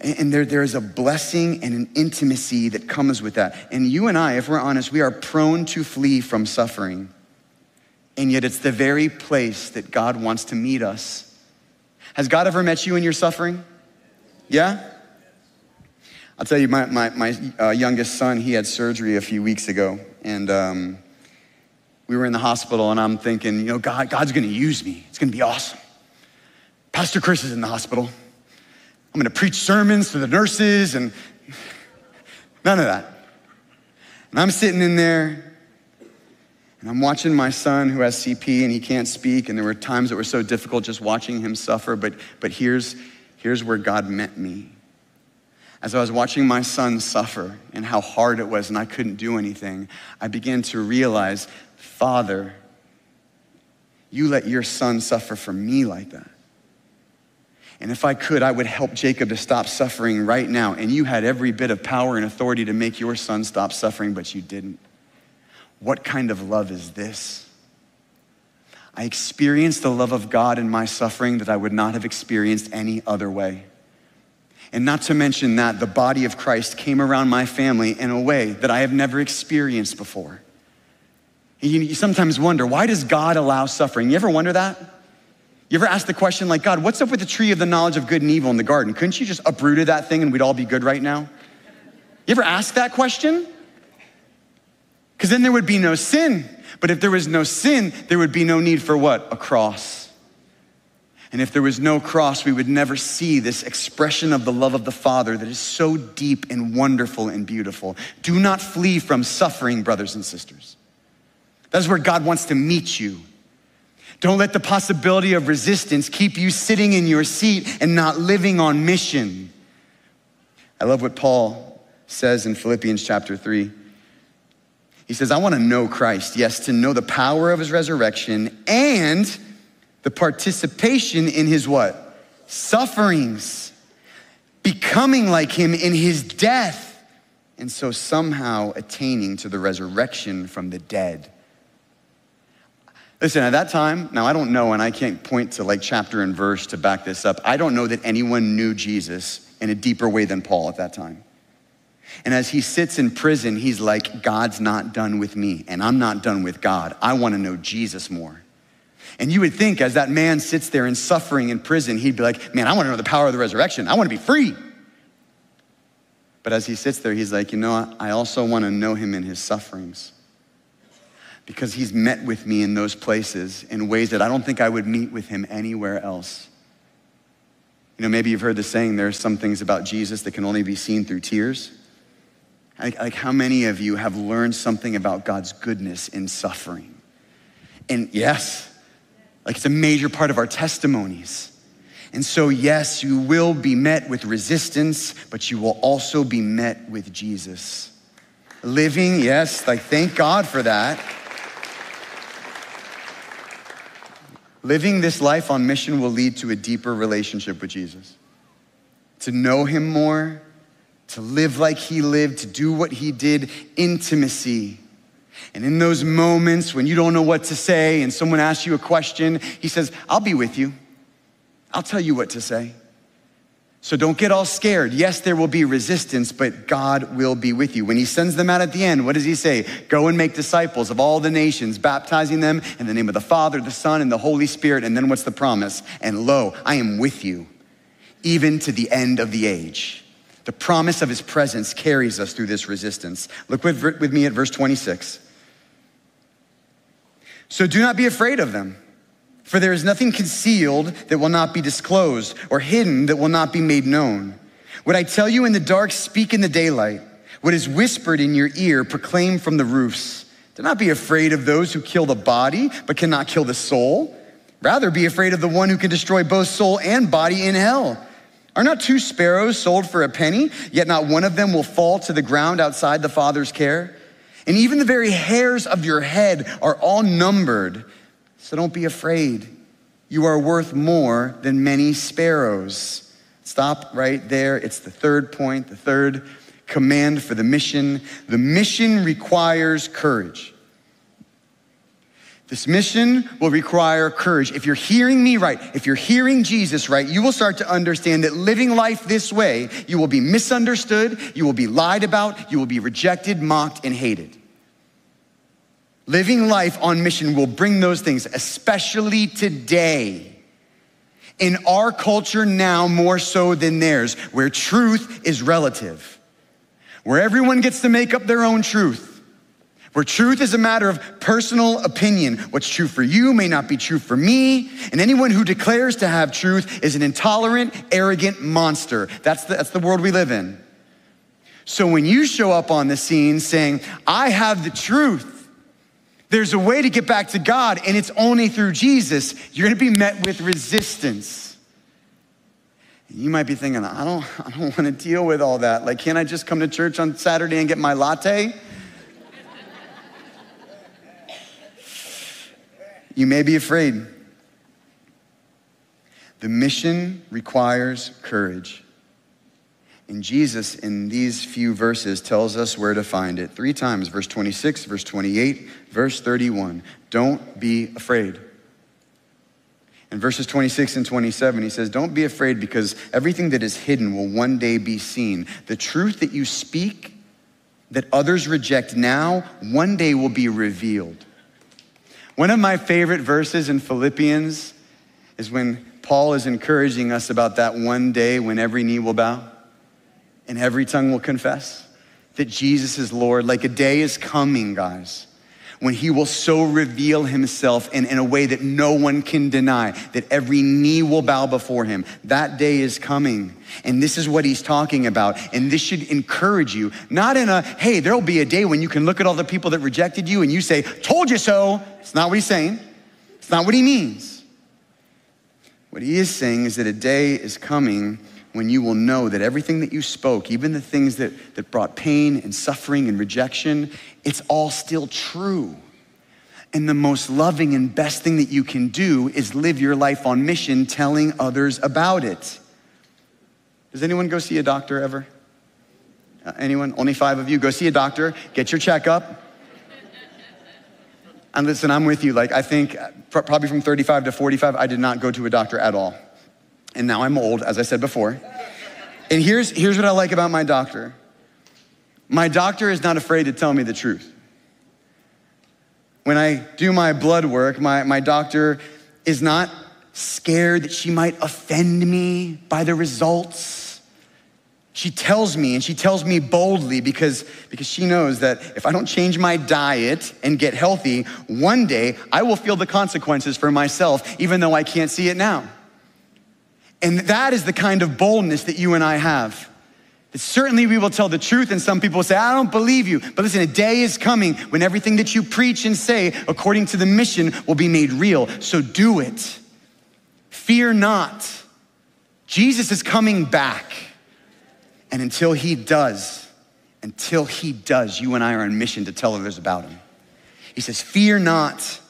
And there, there is a blessing and an intimacy that comes with that. And you and I, if we're honest, we are prone to flee from suffering. And yet it's the very place that God wants to meet us. Has God ever met you in your suffering? Yeah? I'll tell you, my, my, my uh, youngest son, he had surgery a few weeks ago. And um, we were in the hospital, and I'm thinking, you know, God, God's gonna use me. It's gonna be awesome. Pastor Chris is in the hospital. I'm gonna preach sermons to the nurses, and none of that. And I'm sitting in there, and I'm watching my son who has CP and he can't speak, and there were times that were so difficult just watching him suffer. But, but here's, here's where God met me. As I was watching my son suffer and how hard it was and I couldn't do anything, I began to realize, Father, you let your son suffer for me like that. And if I could, I would help Jacob to stop suffering right now. And you had every bit of power and authority to make your son stop suffering, but you didn't. What kind of love is this? I experienced the love of God in my suffering that I would not have experienced any other way. And not to mention that the body of Christ came around my family in a way that I have never experienced before. You, sometimes wonder, why does God allow suffering? You ever wonder that? You ever ask the question, like, God, what's up with the tree of the knowledge of good and evil in the garden? Couldn't you just uprooted that thing and we'd all be good right now? You ever ask that question? Because then there would be no sin. But if there was no sin, there would be no need for what? A cross. And if there was no cross, we would never see this expression of the love of the Father that is so deep and wonderful and beautiful. Do not flee from suffering, brothers and sisters. That's where God wants to meet you. Don't let the possibility of resistance keep you sitting in your seat and not living on mission. I love what Paul says in Philippians chapter 3. He says, I want to know Christ, yes, to know the power of his resurrection and the participation in his what? Sufferings, becoming like him in his death, and so somehow attaining to the resurrection from the dead. Listen, at that time, now I don't know, and I can't point to like chapter and verse to back this up. I don't know that anyone knew Jesus in a deeper way than Paul at that time. And as he sits in prison, he's like, God's not done with me, and I'm not done with God. I want to know Jesus more. And you would think, as that man sits there in suffering in prison, he'd be like, Man, I want to know the power of the resurrection. I want to be free. But as he sits there, he's like, You know, I also want to know him in his sufferings because he's met with me in those places in ways that I don't think I would meet with him anywhere else. You know, maybe you've heard the saying, there are some things about Jesus that can only be seen through tears. Like, like how many of you have learned something about God's goodness in suffering? And yes, like it's a major part of our testimonies. And so, yes, you will be met with resistance, but you will also be met with Jesus. Living, yes, like thank God for that. Living this life on mission will lead to a deeper relationship with Jesus. To know him more, to live like he lived, to do what he did, intimacy. And in those moments when you don't know what to say and someone asks you a question, he says, I'll be with you. I'll tell you what to say. So don't get all scared. Yes, there will be resistance, but God will be with you. When he sends them out at the end, what does he say? Go and make disciples of all the nations, baptizing them in the name of the Father, the Son, and the Holy Spirit. And then what's the promise? And lo, I am with you, even to the end of the age. The promise of his presence carries us through this resistance. Look with, with me at verse 26. So do not be afraid of them. For there is nothing concealed that will not be disclosed, or hidden that will not be made known. What I tell you in the dark, speak in the daylight. What is whispered in your ear, proclaim from the roofs. Do not be afraid of those who kill the body, but cannot kill the soul. Rather, be afraid of the one who can destroy both soul and body in hell. Are not two sparrows sold for a penny, yet not one of them will fall to the ground outside the Father's care? And even the very hairs of your head are all numbered. So don't be afraid. You are worth more than many sparrows. Stop right there. It's the third point, the third command for the mission. The mission requires courage. This mission will require courage. If you're hearing me right, if you're hearing Jesus right, you will start to understand that living life this way, you will be misunderstood, you will be lied about, you will be rejected, mocked, and hated. Living life on mission will bring those things, especially today. In our culture now, more so than theirs, where truth is relative, where everyone gets to make up their own truth, where truth is a matter of personal opinion. What's true for you may not be true for me, and anyone who declares to have truth is an intolerant, arrogant monster. That's the, that's the world we live in. So when you show up on the scene saying, I have the truth, there's a way to get back to God, and it's only through Jesus. You're gonna be met with resistance. You might be thinking, I don't, I don't want to deal with all that. Like, can't I just come to church on Saturday and get my latte? You may be afraid. The mission requires courage. And Jesus, in these few verses, tells us where to find it three times verse 26, verse 28, verse 31. Don't be afraid. In verses 26 and 27, he says, Don't be afraid because everything that is hidden will one day be seen. The truth that you speak, that others reject now, one day will be revealed. One of my favorite verses in Philippians is when Paul is encouraging us about that one day when every knee will bow and every tongue will confess that Jesus is Lord. Like a day is coming, guys, when he will so reveal himself in, in a way that no one can deny, that every knee will bow before him. That day is coming. And this is what he's talking about. And this should encourage you, not in a, hey, there'll be a day when you can look at all the people that rejected you and you say, told you so. It's not what he's saying. It's not what he means. What he is saying is that a day is coming when you will know that everything that you spoke, even the things that, that brought pain and suffering and rejection, it's all still true. And the most loving and best thing that you can do is live your life on mission, telling others about it. Does anyone go see a doctor ever? Uh, anyone? Only five of you. Go see a doctor, get your checkup. And listen, I'm with you. Like, I think uh, pr- probably from 35 to 45, I did not go to a doctor at all. And now I'm old, as I said before. And here's, here's what I like about my doctor my doctor is not afraid to tell me the truth. When I do my blood work, my, my doctor is not scared that she might offend me by the results. She tells me, and she tells me boldly because, because she knows that if I don't change my diet and get healthy, one day I will feel the consequences for myself, even though I can't see it now. And that is the kind of boldness that you and I have. That certainly we will tell the truth, and some people will say, I don't believe you. But listen, a day is coming when everything that you preach and say, according to the mission, will be made real. So do it. Fear not. Jesus is coming back. And until he does, until he does, you and I are on mission to tell others about him. He says, Fear not.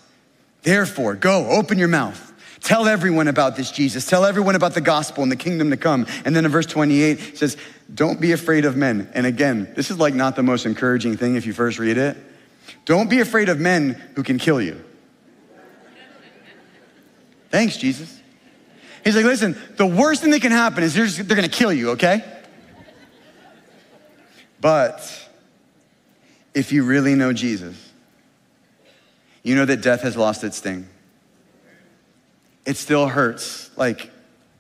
Therefore, go, open your mouth. Tell everyone about this Jesus. Tell everyone about the gospel and the kingdom to come. And then in verse 28, it says, Don't be afraid of men. And again, this is like not the most encouraging thing if you first read it. Don't be afraid of men who can kill you. Thanks, Jesus. He's like, listen, the worst thing that can happen is they're, they're gonna kill you, okay? But if you really know Jesus, you know that death has lost its sting. It still hurts. Like,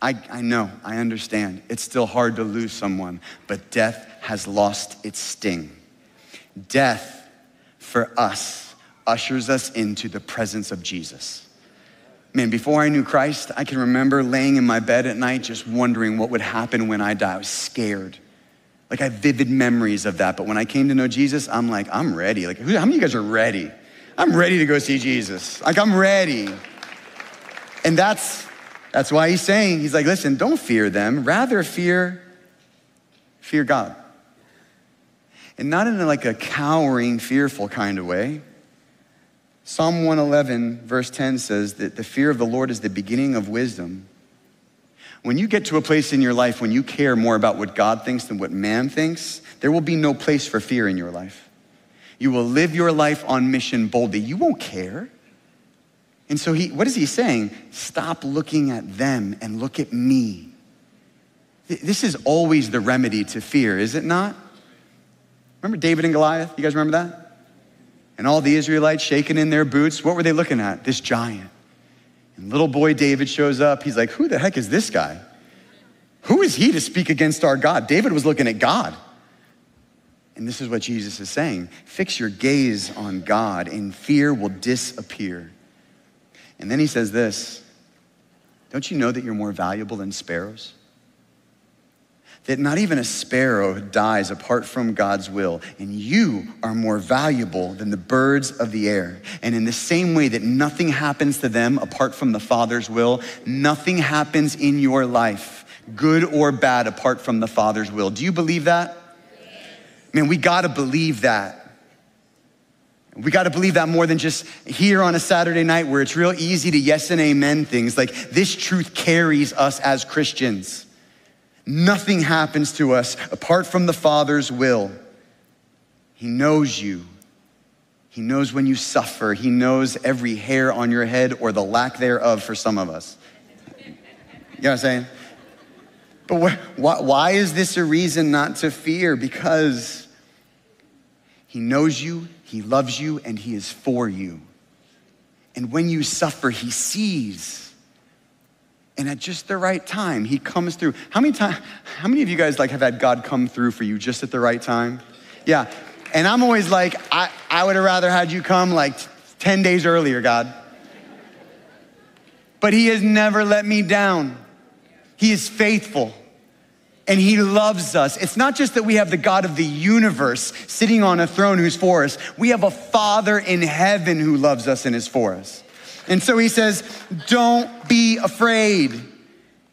I, I know, I understand. It's still hard to lose someone, but death has lost its sting. Death, for us, ushers us into the presence of Jesus. Man, before I knew Christ, I can remember laying in my bed at night just wondering what would happen when I die. I was scared. Like I have vivid memories of that. But when I came to know Jesus, I'm like, I'm ready. Like, how many of you guys are ready? I'm ready to go see Jesus. Like, I'm ready. And that's, that's why he's saying, he's like, listen, don't fear them. Rather fear, fear God. And not in like a cowering, fearful kind of way. Psalm 111, verse 10 says that the fear of the Lord is the beginning of wisdom. When you get to a place in your life when you care more about what God thinks than what man thinks, there will be no place for fear in your life. You will live your life on mission boldly. You won't care. And so he, what is he saying? Stop looking at them and look at me. This is always the remedy to fear, is it not? Remember David and Goliath? You guys remember that? And all the Israelites shaking in their boots. What were they looking at? This giant. And little boy David shows up. He's like, Who the heck is this guy? Who is he to speak against our God? David was looking at God. And this is what Jesus is saying fix your gaze on God, and fear will disappear. And then he says this Don't you know that you're more valuable than sparrows? that not even a sparrow dies apart from God's will, and you are more valuable than the birds of the air. And in the same way that nothing happens to them apart from the Father's will, nothing happens in your life. good or bad, apart from the Father's will. Do you believe that? Man, we gotta believe that. We got to believe that more than just here on a Saturday night where it's real easy to yes and amen things. Like this truth carries us as Christians. Nothing happens to us apart from the Father's will. He knows you. He knows when you suffer. He knows every hair on your head or the lack thereof for some of us. You know what I'm saying? But wh- why, why is this a reason not to fear? Because He knows you, He loves you, and He is for you. And when you suffer, He sees. And at just the right time, He comes through. How many times, how many of you guys like have had God come through for you just at the right time? Yeah. And I'm always like, I, I would have rather had you come like 10 days earlier, God. But He has never let me down. He is faithful and he loves us. It's not just that we have the God of the universe sitting on a throne who's for us, we have a Father in heaven who loves us and is for us. And so he says, Don't be afraid.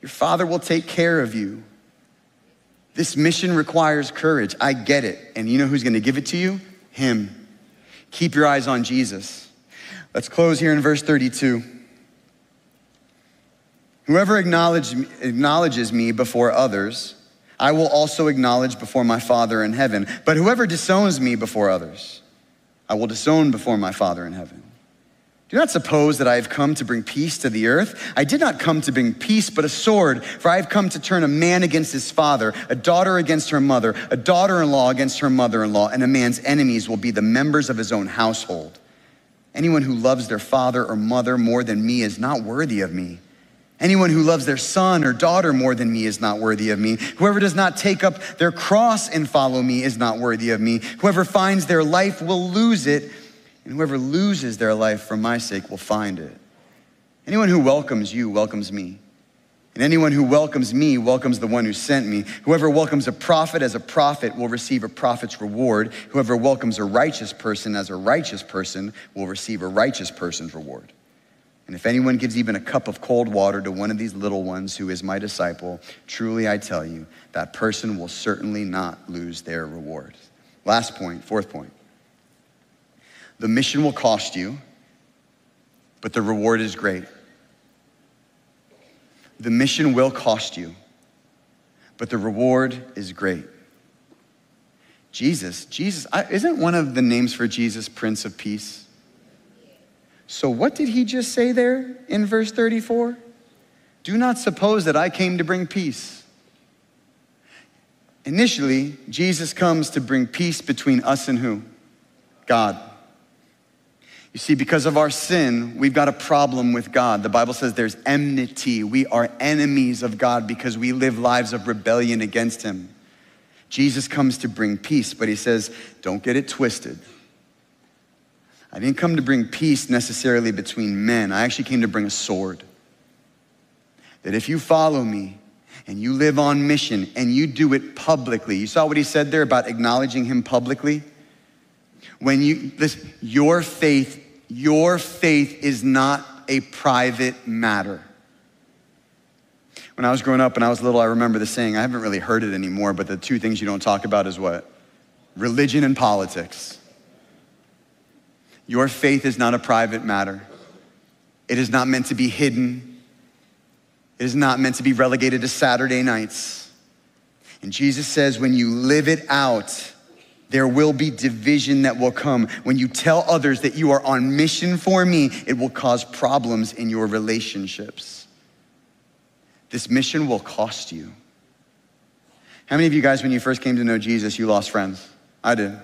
Your Father will take care of you. This mission requires courage. I get it. And you know who's gonna give it to you? Him. Keep your eyes on Jesus. Let's close here in verse 32. Whoever acknowledge, acknowledges me before others, I will also acknowledge before my Father in heaven. But whoever disowns me before others, I will disown before my Father in heaven. Do not suppose that I have come to bring peace to the earth. I did not come to bring peace, but a sword. For I have come to turn a man against his father, a daughter against her mother, a daughter in law against her mother in law, and a man's enemies will be the members of his own household. Anyone who loves their father or mother more than me is not worthy of me. Anyone who loves their son or daughter more than me is not worthy of me. Whoever does not take up their cross and follow me is not worthy of me. Whoever finds their life will lose it, and whoever loses their life for my sake will find it. Anyone who welcomes you welcomes me. And anyone who welcomes me welcomes the one who sent me. Whoever welcomes a prophet as a prophet will receive a prophet's reward. Whoever welcomes a righteous person as a righteous person will receive a righteous person's reward. And if anyone gives even a cup of cold water to one of these little ones who is my disciple, truly I tell you, that person will certainly not lose their reward. Last point, fourth point. The mission will cost you, but the reward is great. The mission will cost you, but the reward is great. Jesus, Jesus, isn't one of the names for Jesus Prince of Peace? So, what did he just say there in verse 34? Do not suppose that I came to bring peace. Initially, Jesus comes to bring peace between us and who? God. You see, because of our sin, we've got a problem with God. The Bible says there's enmity. We are enemies of God because we live lives of rebellion against Him. Jesus comes to bring peace, but He says, don't get it twisted. I didn't come to bring peace necessarily between men. I actually came to bring a sword. That if you follow me and you live on mission and you do it publicly, you saw what he said there about acknowledging him publicly? When you, listen, your faith, your faith is not a private matter. When I was growing up and I was little, I remember the saying, I haven't really heard it anymore, but the two things you don't talk about is what? Religion and politics. Your faith is not a private matter. It is not meant to be hidden. It is not meant to be relegated to Saturday nights. And Jesus says, when you live it out, there will be division that will come. When you tell others that you are on mission for me, it will cause problems in your relationships. This mission will cost you. How many of you guys, when you first came to know Jesus, you lost friends? I did.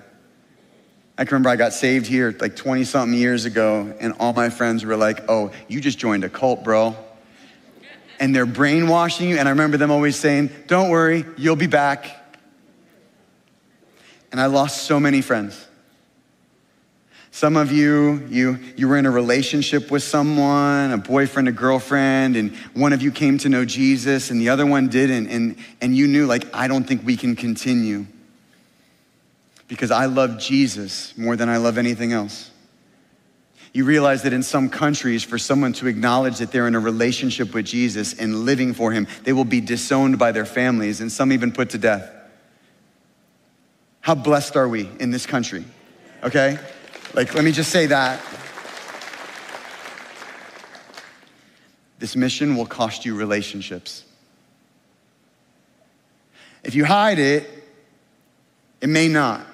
I can remember I got saved here like 20 something years ago, and all my friends were like, Oh, you just joined a cult, bro. And they're brainwashing you. And I remember them always saying, Don't worry, you'll be back. And I lost so many friends. Some of you, you, you were in a relationship with someone, a boyfriend, a girlfriend, and one of you came to know Jesus and the other one didn't. And, and you knew, like, I don't think we can continue because I love Jesus more than I love anything else. You realize that in some countries, for someone to acknowledge that they're in a relationship with Jesus and living for him, they will be disowned by their families and some even put to death. How blessed are we in this country? Okay? Like, let me just say that. This mission will cost you relationships. If you hide it, it may not.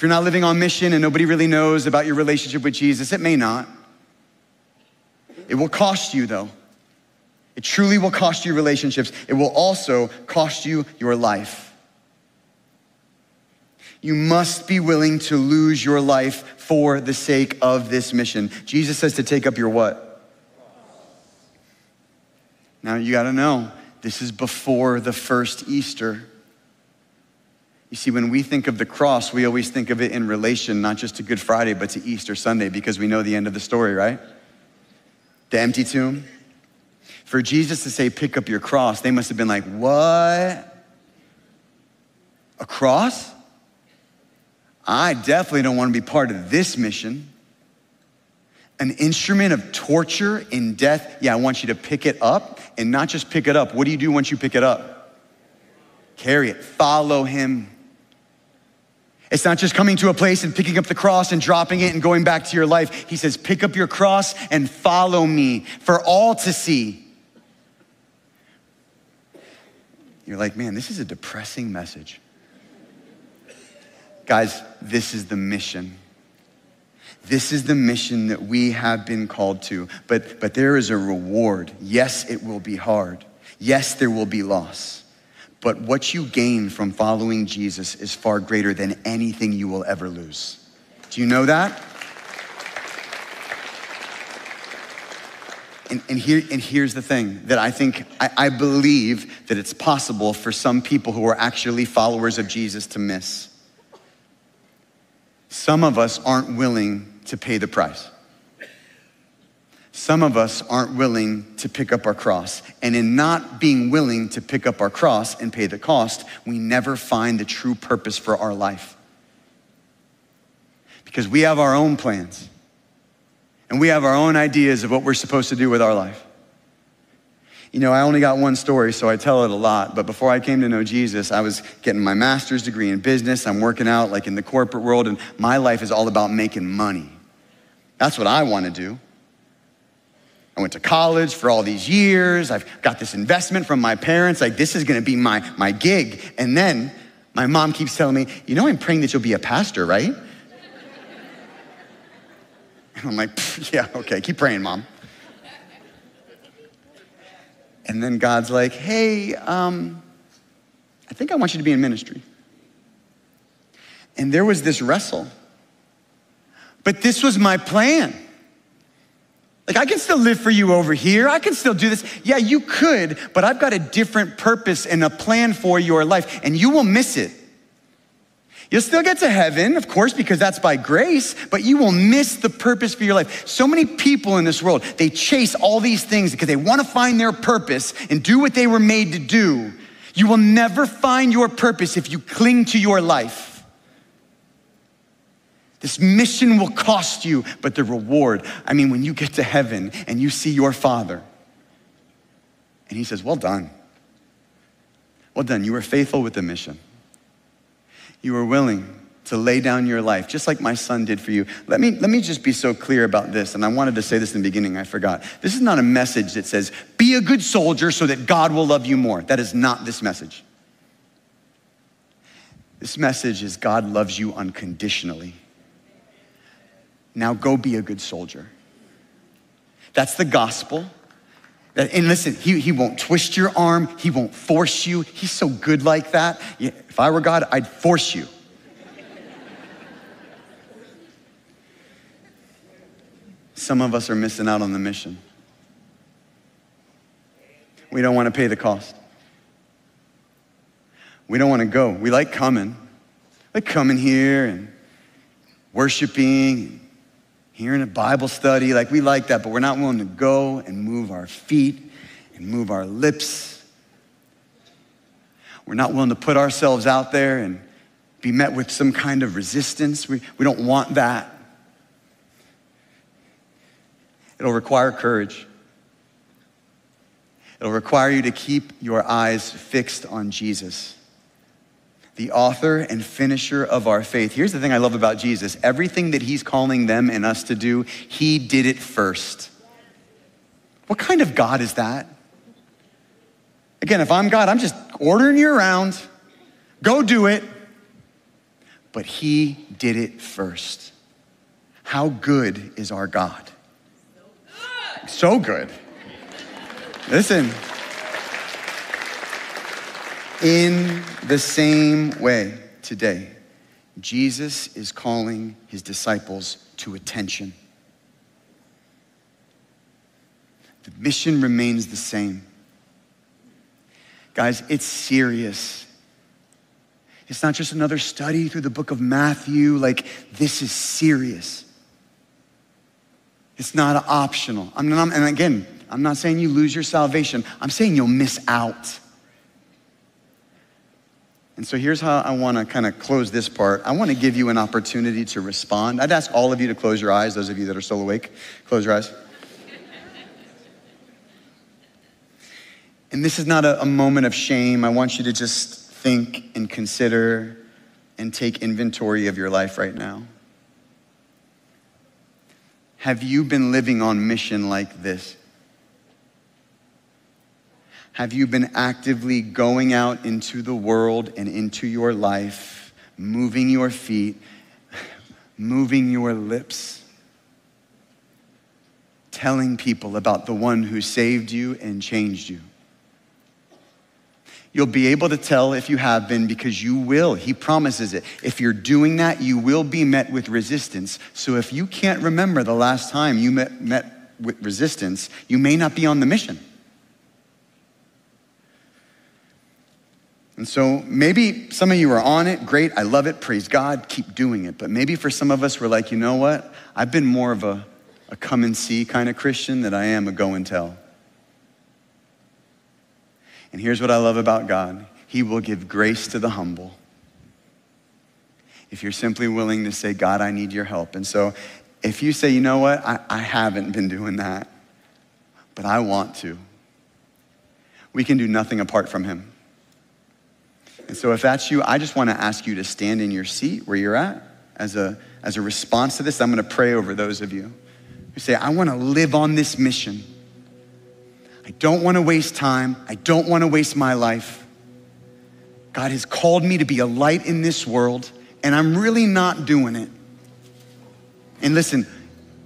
If you're not living on mission and nobody really knows about your relationship with Jesus, it may not. It will cost you, though. It truly will cost you relationships. It will also cost you your life. You must be willing to lose your life for the sake of this mission. Jesus says to take up your what? Now you got to know, this is before the first Easter. You see, when we think of the cross, we always think of it in relation not just to Good Friday, but to Easter Sunday because we know the end of the story, right? The empty tomb. For Jesus to say, pick up your cross, they must have been like, what? A cross? I definitely don't want to be part of this mission. An instrument of torture in death. Yeah, I want you to pick it up and not just pick it up. What do you do once you pick it up? Carry it, follow him. It's not just coming to a place and picking up the cross and dropping it and going back to your life. He says, Pick up your cross and follow me for all to see. You're like, man, this is a depressing message. Guys, this is the mission. This is the mission that we have been called to. But, but there is a reward. Yes, it will be hard. Yes, there will be loss. But what you gain from following Jesus is far greater than anything you will ever lose. Do you know that? And, and, here, and here's the thing that I think, I, I believe that it's possible for some people who are actually followers of Jesus to miss. Some of us aren't willing to pay the price. Some of us aren't willing to pick up our cross. And in not being willing to pick up our cross and pay the cost, we never find the true purpose for our life. Because we have our own plans and we have our own ideas of what we're supposed to do with our life. You know, I only got one story, so I tell it a lot. But before I came to know Jesus, I was getting my master's degree in business. I'm working out like in the corporate world, and my life is all about making money. That's what I want to do. I went to college for all these years. I've got this investment from my parents. Like, this is going to be my, my gig. And then my mom keeps telling me, You know, I'm praying that you'll be a pastor, right? And I'm like, Yeah, okay, keep praying, mom. And then God's like, Hey, um, I think I want you to be in ministry. And there was this wrestle. But this was my plan. Like, I can still live for you over here. I can still do this. Yeah, you could, but I've got a different purpose and a plan for your life, and you will miss it. You'll still get to heaven, of course, because that's by grace, but you will miss the purpose for your life. So many people in this world, they chase all these things because they want to find their purpose and do what they were made to do. You will never find your purpose if you cling to your life. This mission will cost you, but the reward, I mean, when you get to heaven and you see your Father, and He says, Well done. Well done. You were faithful with the mission. You were willing to lay down your life, just like my son did for you. Let me, let me just be so clear about this, and I wanted to say this in the beginning, I forgot. This is not a message that says, Be a good soldier so that God will love you more. That is not this message. This message is God loves you unconditionally. Now go be a good soldier. That's the gospel. And listen, he, he won't twist your arm, he won't force you. He's so good like that. If I were God, I'd force you. Some of us are missing out on the mission. We don't want to pay the cost. We don't want to go. We like coming. Like coming here and worshiping hearing a Bible study, like we like that, but we're not willing to go and move our feet and move our lips. We're not willing to put ourselves out there and be met with some kind of resistance. We, we don't want that. It'll require courage. It'll require you to keep your eyes fixed on Jesus, the author and finisher of our faith. Here's the thing I love about Jesus everything that he's calling them and us to do, he did it first. What kind of God is that? Again, if I'm God, I'm just ordering you around. Go do it. But he did it first. How good is our God? So good. Listen. In the same way, today, Jesus is calling his disciples to attention. The mission remains the same. Guys, it's serious. It's not just another study through the book of Matthew. Like, this is serious. It's not optional. I'm not, and again, I'm not saying you lose your salvation. I'm saying you'll miss out. And so here's how I want to kind of close this part. I want to give you an opportunity to respond. I'd ask all of you to close your eyes, those of you that are still awake. Close your eyes. And this is not a, a moment of shame. I want you to just think and consider and take inventory of your life right now. Have you been living on mission like this? Have you been actively going out into the world and into your life, moving your feet, moving your lips, telling people about the one who saved you and changed you? You'll be able to tell if you have been because you will. He promises it. If you're doing that, you will be met with resistance. So if you can't remember the last time you met, met with resistance, you may not be on the mission. And so maybe some of you are on it. Great. I love it. Praise God. Keep doing it. But maybe for some of us, we're like, you know what? I've been more of a, a come and see kind of Christian than I am a go and tell. And here's what I love about God He will give grace to the humble. If you're simply willing to say, God, I need your help. And so if you say, you know what, I, I haven't been doing that, but I want to, we can do nothing apart from Him. And so if that's you, I just want to ask you to stand in your seat where you're at as a, as a response to this. I'm going to pray over those of you who say, I want to live on this mission. I don't want to waste time. I don't want to waste my life. God has called me to be a light in this world, and I'm really not doing it. And listen,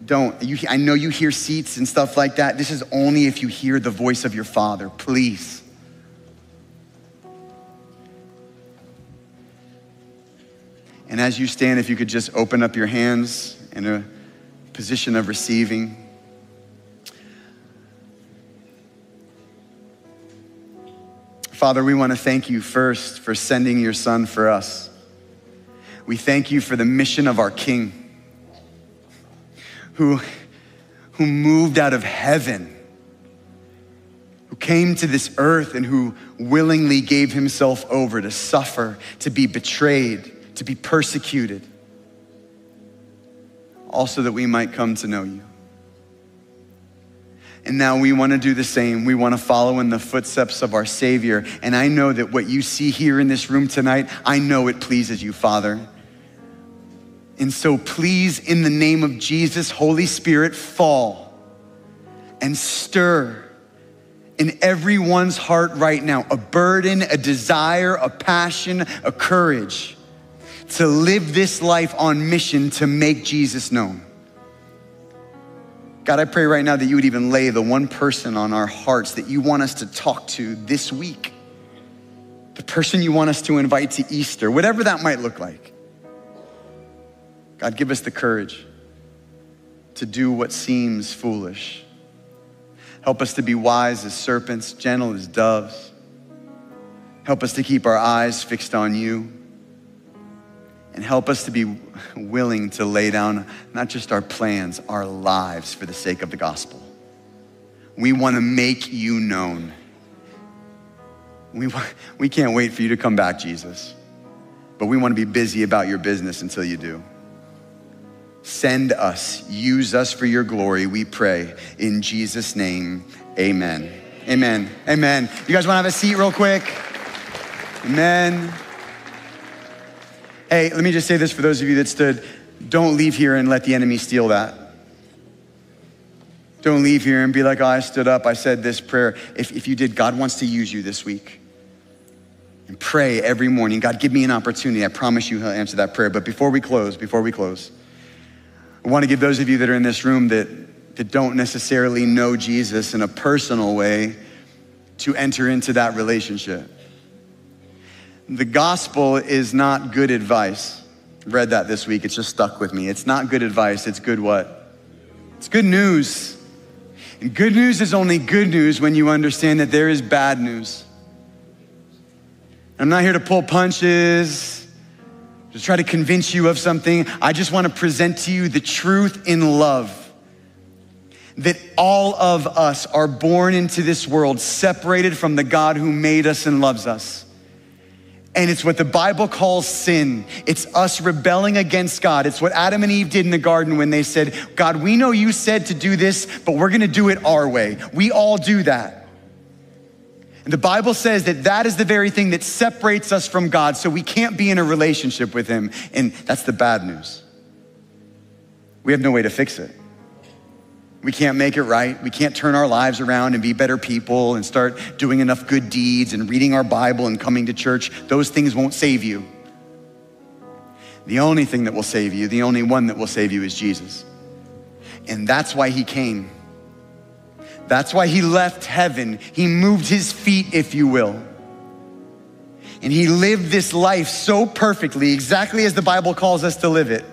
don't, you, I know you hear seats and stuff like that. This is only if you hear the voice of your Father, please. And as you stand, if you could just open up your hands in a position of receiving. Father, we want to thank you first for sending your son for us. We thank you for the mission of our King who, who moved out of heaven, who came to this earth and who willingly gave himself over to suffer, to be betrayed, to be persecuted, also that we might come to know you. And now we want to do the same. We want to follow in the footsteps of our Savior. And I know that what you see here in this room tonight, I know it pleases you, Father. And so please, in the name of Jesus, Holy Spirit, fall and stir in everyone's heart right now a burden, a desire, a passion, a courage to live this life on mission to make Jesus known. God, I pray right now that you would even lay the one person on our hearts that you want us to talk to this week. The person you want us to invite to Easter, whatever that might look like. God, give us the courage to do what seems foolish. Help us to be wise as serpents, gentle as doves. Help us to keep our eyes fixed on you and help us to be willing to lay down not just our plans, our lives for the sake of the gospel. We want to make you known. We, we can't wait for you to come back, Jesus, but we want to be busy about your business until you do. Send us, use us for your glory, we pray. In Jesus' name, amen. Amen. Amen. You guys want to have a seat real quick? Amen. Hey, let me just say this for those of you that stood. Don't leave here and let the enemy steal that. Don't leave here and be like, oh, I stood up, I said this prayer. If, if you did, God wants to use you this week. And pray every morning. God, give me an opportunity. I promise you he'll answer that prayer. But before we close, before we close, I want to give those of you that are in this room that, that don't necessarily know Jesus in a personal way to enter into that relationship. The gospel is not good advice. Read that this week. It's just stuck with me. It's not good advice. It's good what? It's good news. And good news is only good news when you understand that there is bad news. I'm not here to pull punches, to try to convince you of something. I just want to present to you the truth in love that all of us are born into this world separated from the God who made us and loves us. And it's what the Bible calls sin. It's us rebelling against God. It's what Adam and Eve did in the garden when they said, God, we know you said to do this, but we're gonna do it our way. We all do that. And the Bible says that that is the very thing that separates us from God, so we can't be in a relationship with Him. And that's the bad news. We have no way to fix it. We can't make it right. We can't turn our lives around and be better people and start doing enough good deeds and reading our Bible and coming to church. Those things won't save you. The only thing that will save you, the only one that will save you is Jesus. And that's why he came. That's why he left heaven. He moved his feet, if you will. And he lived this life so perfectly, exactly as the Bible calls us to live it.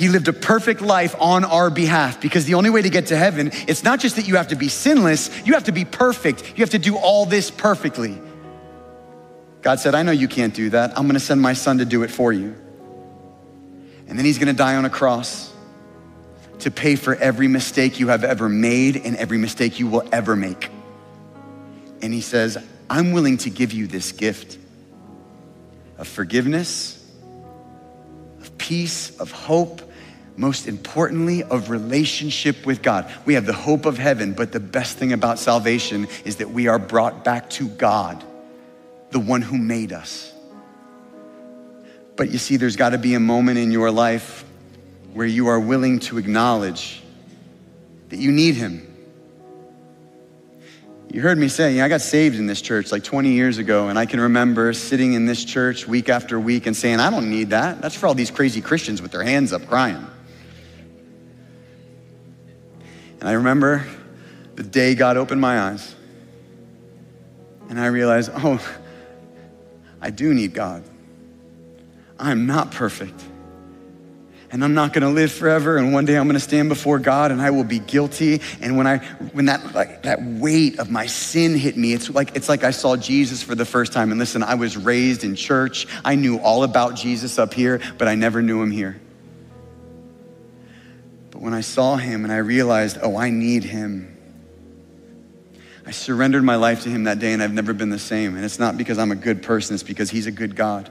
He lived a perfect life on our behalf because the only way to get to heaven, it's not just that you have to be sinless, you have to be perfect. You have to do all this perfectly. God said, I know you can't do that. I'm gonna send my son to do it for you. And then he's gonna die on a cross to pay for every mistake you have ever made and every mistake you will ever make. And he says, I'm willing to give you this gift of forgiveness, of peace, of hope, most importantly, of relationship with God. We have the hope of heaven, but the best thing about salvation is that we are brought back to God, the one who made us. But you see, there's got to be a moment in your life where you are willing to acknowledge that you need Him. You heard me say, yeah, I got saved in this church like 20 years ago, and I can remember sitting in this church week after week and saying, I don't need that. That's for all these crazy Christians with their hands up crying. And I remember the day God opened my eyes, and I realized, oh, I do need God. I'm not perfect and I'm not going to live forever. And one day I'm going to stand before God and I will be guilty. And when I, when that, like, that weight of my sin hit me, it's like, it's like I saw Jesus for the first time. And listen, I was raised in church. I knew all about Jesus up here, but I never knew him here. But when I saw him and I realized, oh, I need him. I surrendered my life to him that day and I've never been the same. And it's not because I'm a good person, it's because he's a good God.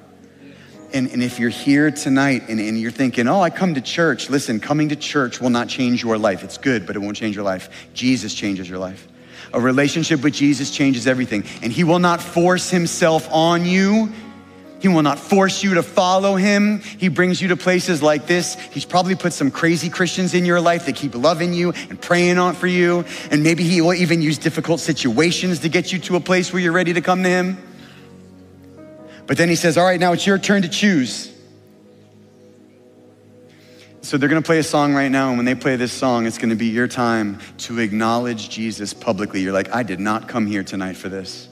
And, and if you're here tonight and, and you're thinking, oh, I come to church, listen, coming to church will not change your life. It's good, but it won't change your life. Jesus changes your life. A relationship with Jesus changes everything. And He will not force Himself on you. He will not force you to follow him. He brings you to places like this. He's probably put some crazy Christians in your life that keep loving you and praying on for you. And maybe he will even use difficult situations to get you to a place where you're ready to come to him. But then he says, All right, now it's your turn to choose. So they're gonna play a song right now, and when they play this song, it's gonna be your time to acknowledge Jesus publicly. You're like, I did not come here tonight for this.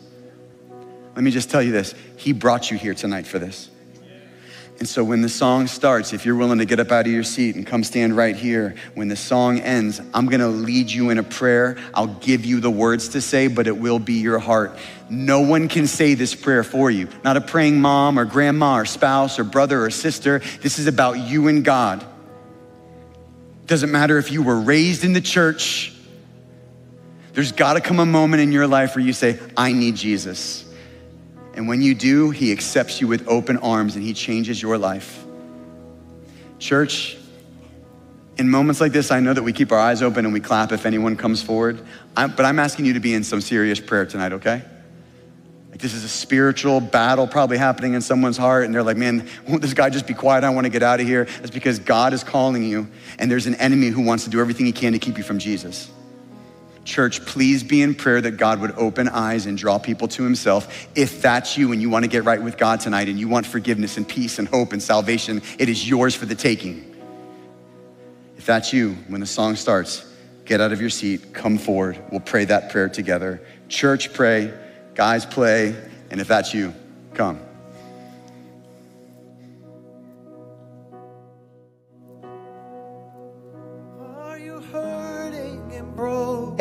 Let me just tell you this He brought you here tonight for this. And so when the song starts, if you're willing to get up out of your seat and come stand right here, when the song ends, I'm gonna lead you in a prayer. I'll give you the words to say, but it will be your heart. No one can say this prayer for you. Not a praying mom or grandma or spouse or brother or sister. This is about you and God. Doesn't matter if you were raised in the church, there's gotta come a moment in your life where you say, I need Jesus. And when you do, He accepts you with open arms and He changes your life. Church, in moments like this, I know that we keep our eyes open and we clap if anyone comes forward. I'm, but I'm asking you to be in some serious prayer tonight, okay? Like this is a spiritual battle probably happening in someone's heart, and they're like, man, won't this guy just be quiet? I want to get out of here. That's because God is calling you, and there's an enemy who wants to do everything he can to keep you from Jesus. Church, please be in prayer that God would open eyes and draw people to himself. If that's you and you want to get right with God tonight and you want forgiveness and peace and hope and salvation, it is yours for the taking. If that's you, when the song starts, get out of your seat, come forward. We'll pray that prayer together. Church, pray. Guys, play. And if that's you, come.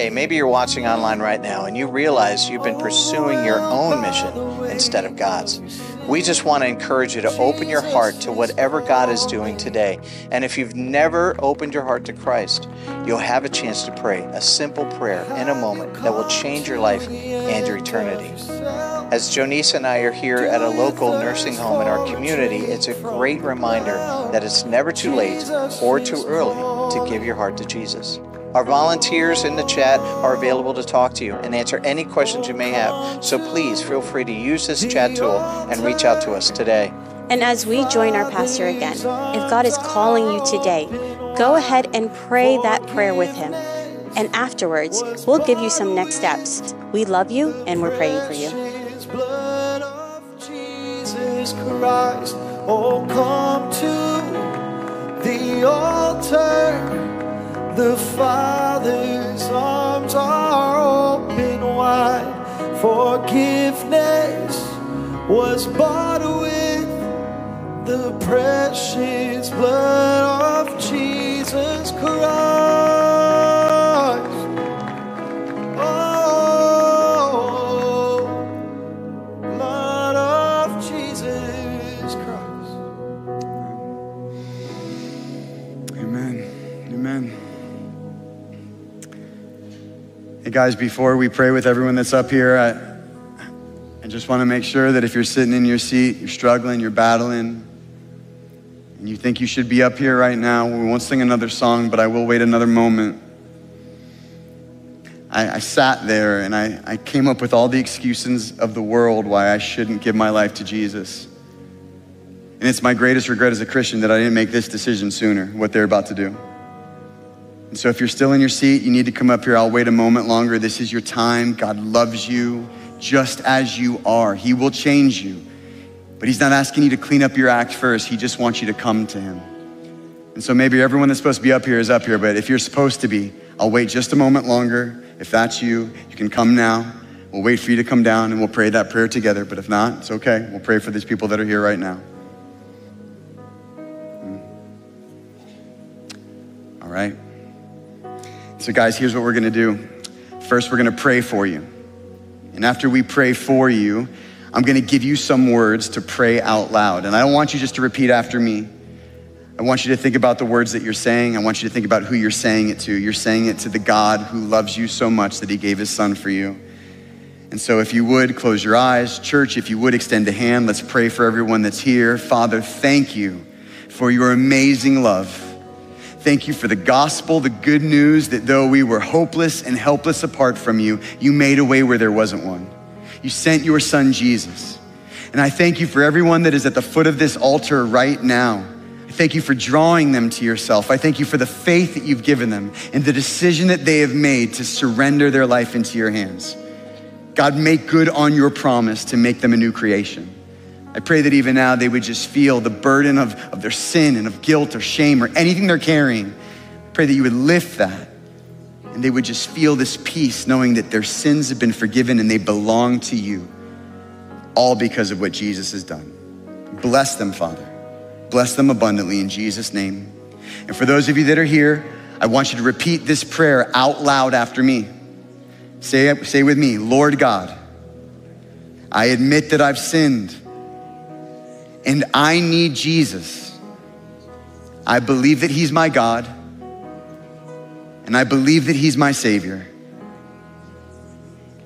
Hey, maybe you're watching online right now and you realize you've been pursuing your own mission instead of God's. We just want to encourage you to open your heart to whatever God is doing today. And if you've never opened your heart to Christ, you'll have a chance to pray a simple prayer in a moment that will change your life and your eternity. As Jonice and I are here at a local nursing home in our community, it's a great reminder that it's never too late or too early to give your heart to Jesus. Our volunteers in the chat are available to talk to you and answer any questions you may have. So please feel free to use this chat tool and reach out to us today. And as we join our pastor again, if God is calling you today, go ahead and pray that prayer with him. And afterwards, we'll give you some next steps. We love you and we're praying for you. blood of Jesus Christ. Oh, come to the altar. The Father's arms are open wide. Forgiveness was bought with the precious blood guys, before we pray with everyone that's up here, I, I just want to make sure that if you're sitting in your seat, you're struggling, you're battling, and you think you should be up here right now, we won't sing another song, but I will wait another moment. I, I sat there and I, I came up with all the excuses of the world why I shouldn't give my life to Jesus. And it's my greatest regret as a Christian that I didn't make this decision sooner, what they're about to do. And so if you're still in your seat, you need to come up here. I'll wait a moment longer. This is your time. God loves you just as you are. He will change you. But He's not asking you to clean up your act first. He just wants you to come to Him. And so maybe everyone that's supposed to be up here is up here, but if you're supposed to be, I'll wait just a moment longer. If that's you, you can come now. We'll wait for you to come down and we'll pray that prayer together. But if not, it's okay. We'll pray for these people that are here right now. Hmm. All right. So, guys, here's what we're going to do. First, we're going to pray for you. And after we pray for you, I'm going to give you some words to pray out loud. And I don't want you just to repeat after me. I want you to think about the words that you're saying. I want you to think about who you're saying it to. You're saying it to the God who loves you so much that he gave his son for you. And so, if you would, close your eyes. Church, if you would extend a hand, let's pray for everyone that's here. Father, thank you for your amazing love. Thank you for the gospel, the good news that though we were hopeless and helpless apart from you, you made a way where there wasn't one. You sent your son, Jesus. And I thank you for everyone that is at the foot of this altar right now. I thank you for drawing them to yourself. I thank you for the faith that you've given them and the decision that they have made to surrender their life into your hands. God, make good on your promise to make them a new creation. I pray that even now they would just feel the burden of, of their sin and of guilt or shame or anything they're carrying. I pray that you would lift that and they would just feel this peace knowing that their sins have been forgiven and they belong to you, all because of what Jesus has done. Bless them, Father. Bless them abundantly in Jesus' name. And for those of you that are here, I want you to repeat this prayer out loud after me. Say, say with me, Lord God, I admit that I've sinned and I need Jesus. I believe that He's my God, and I believe that He's my Savior.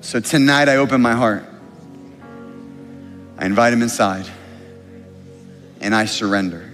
So tonight I open my heart. I invite Him inside, and I surrender.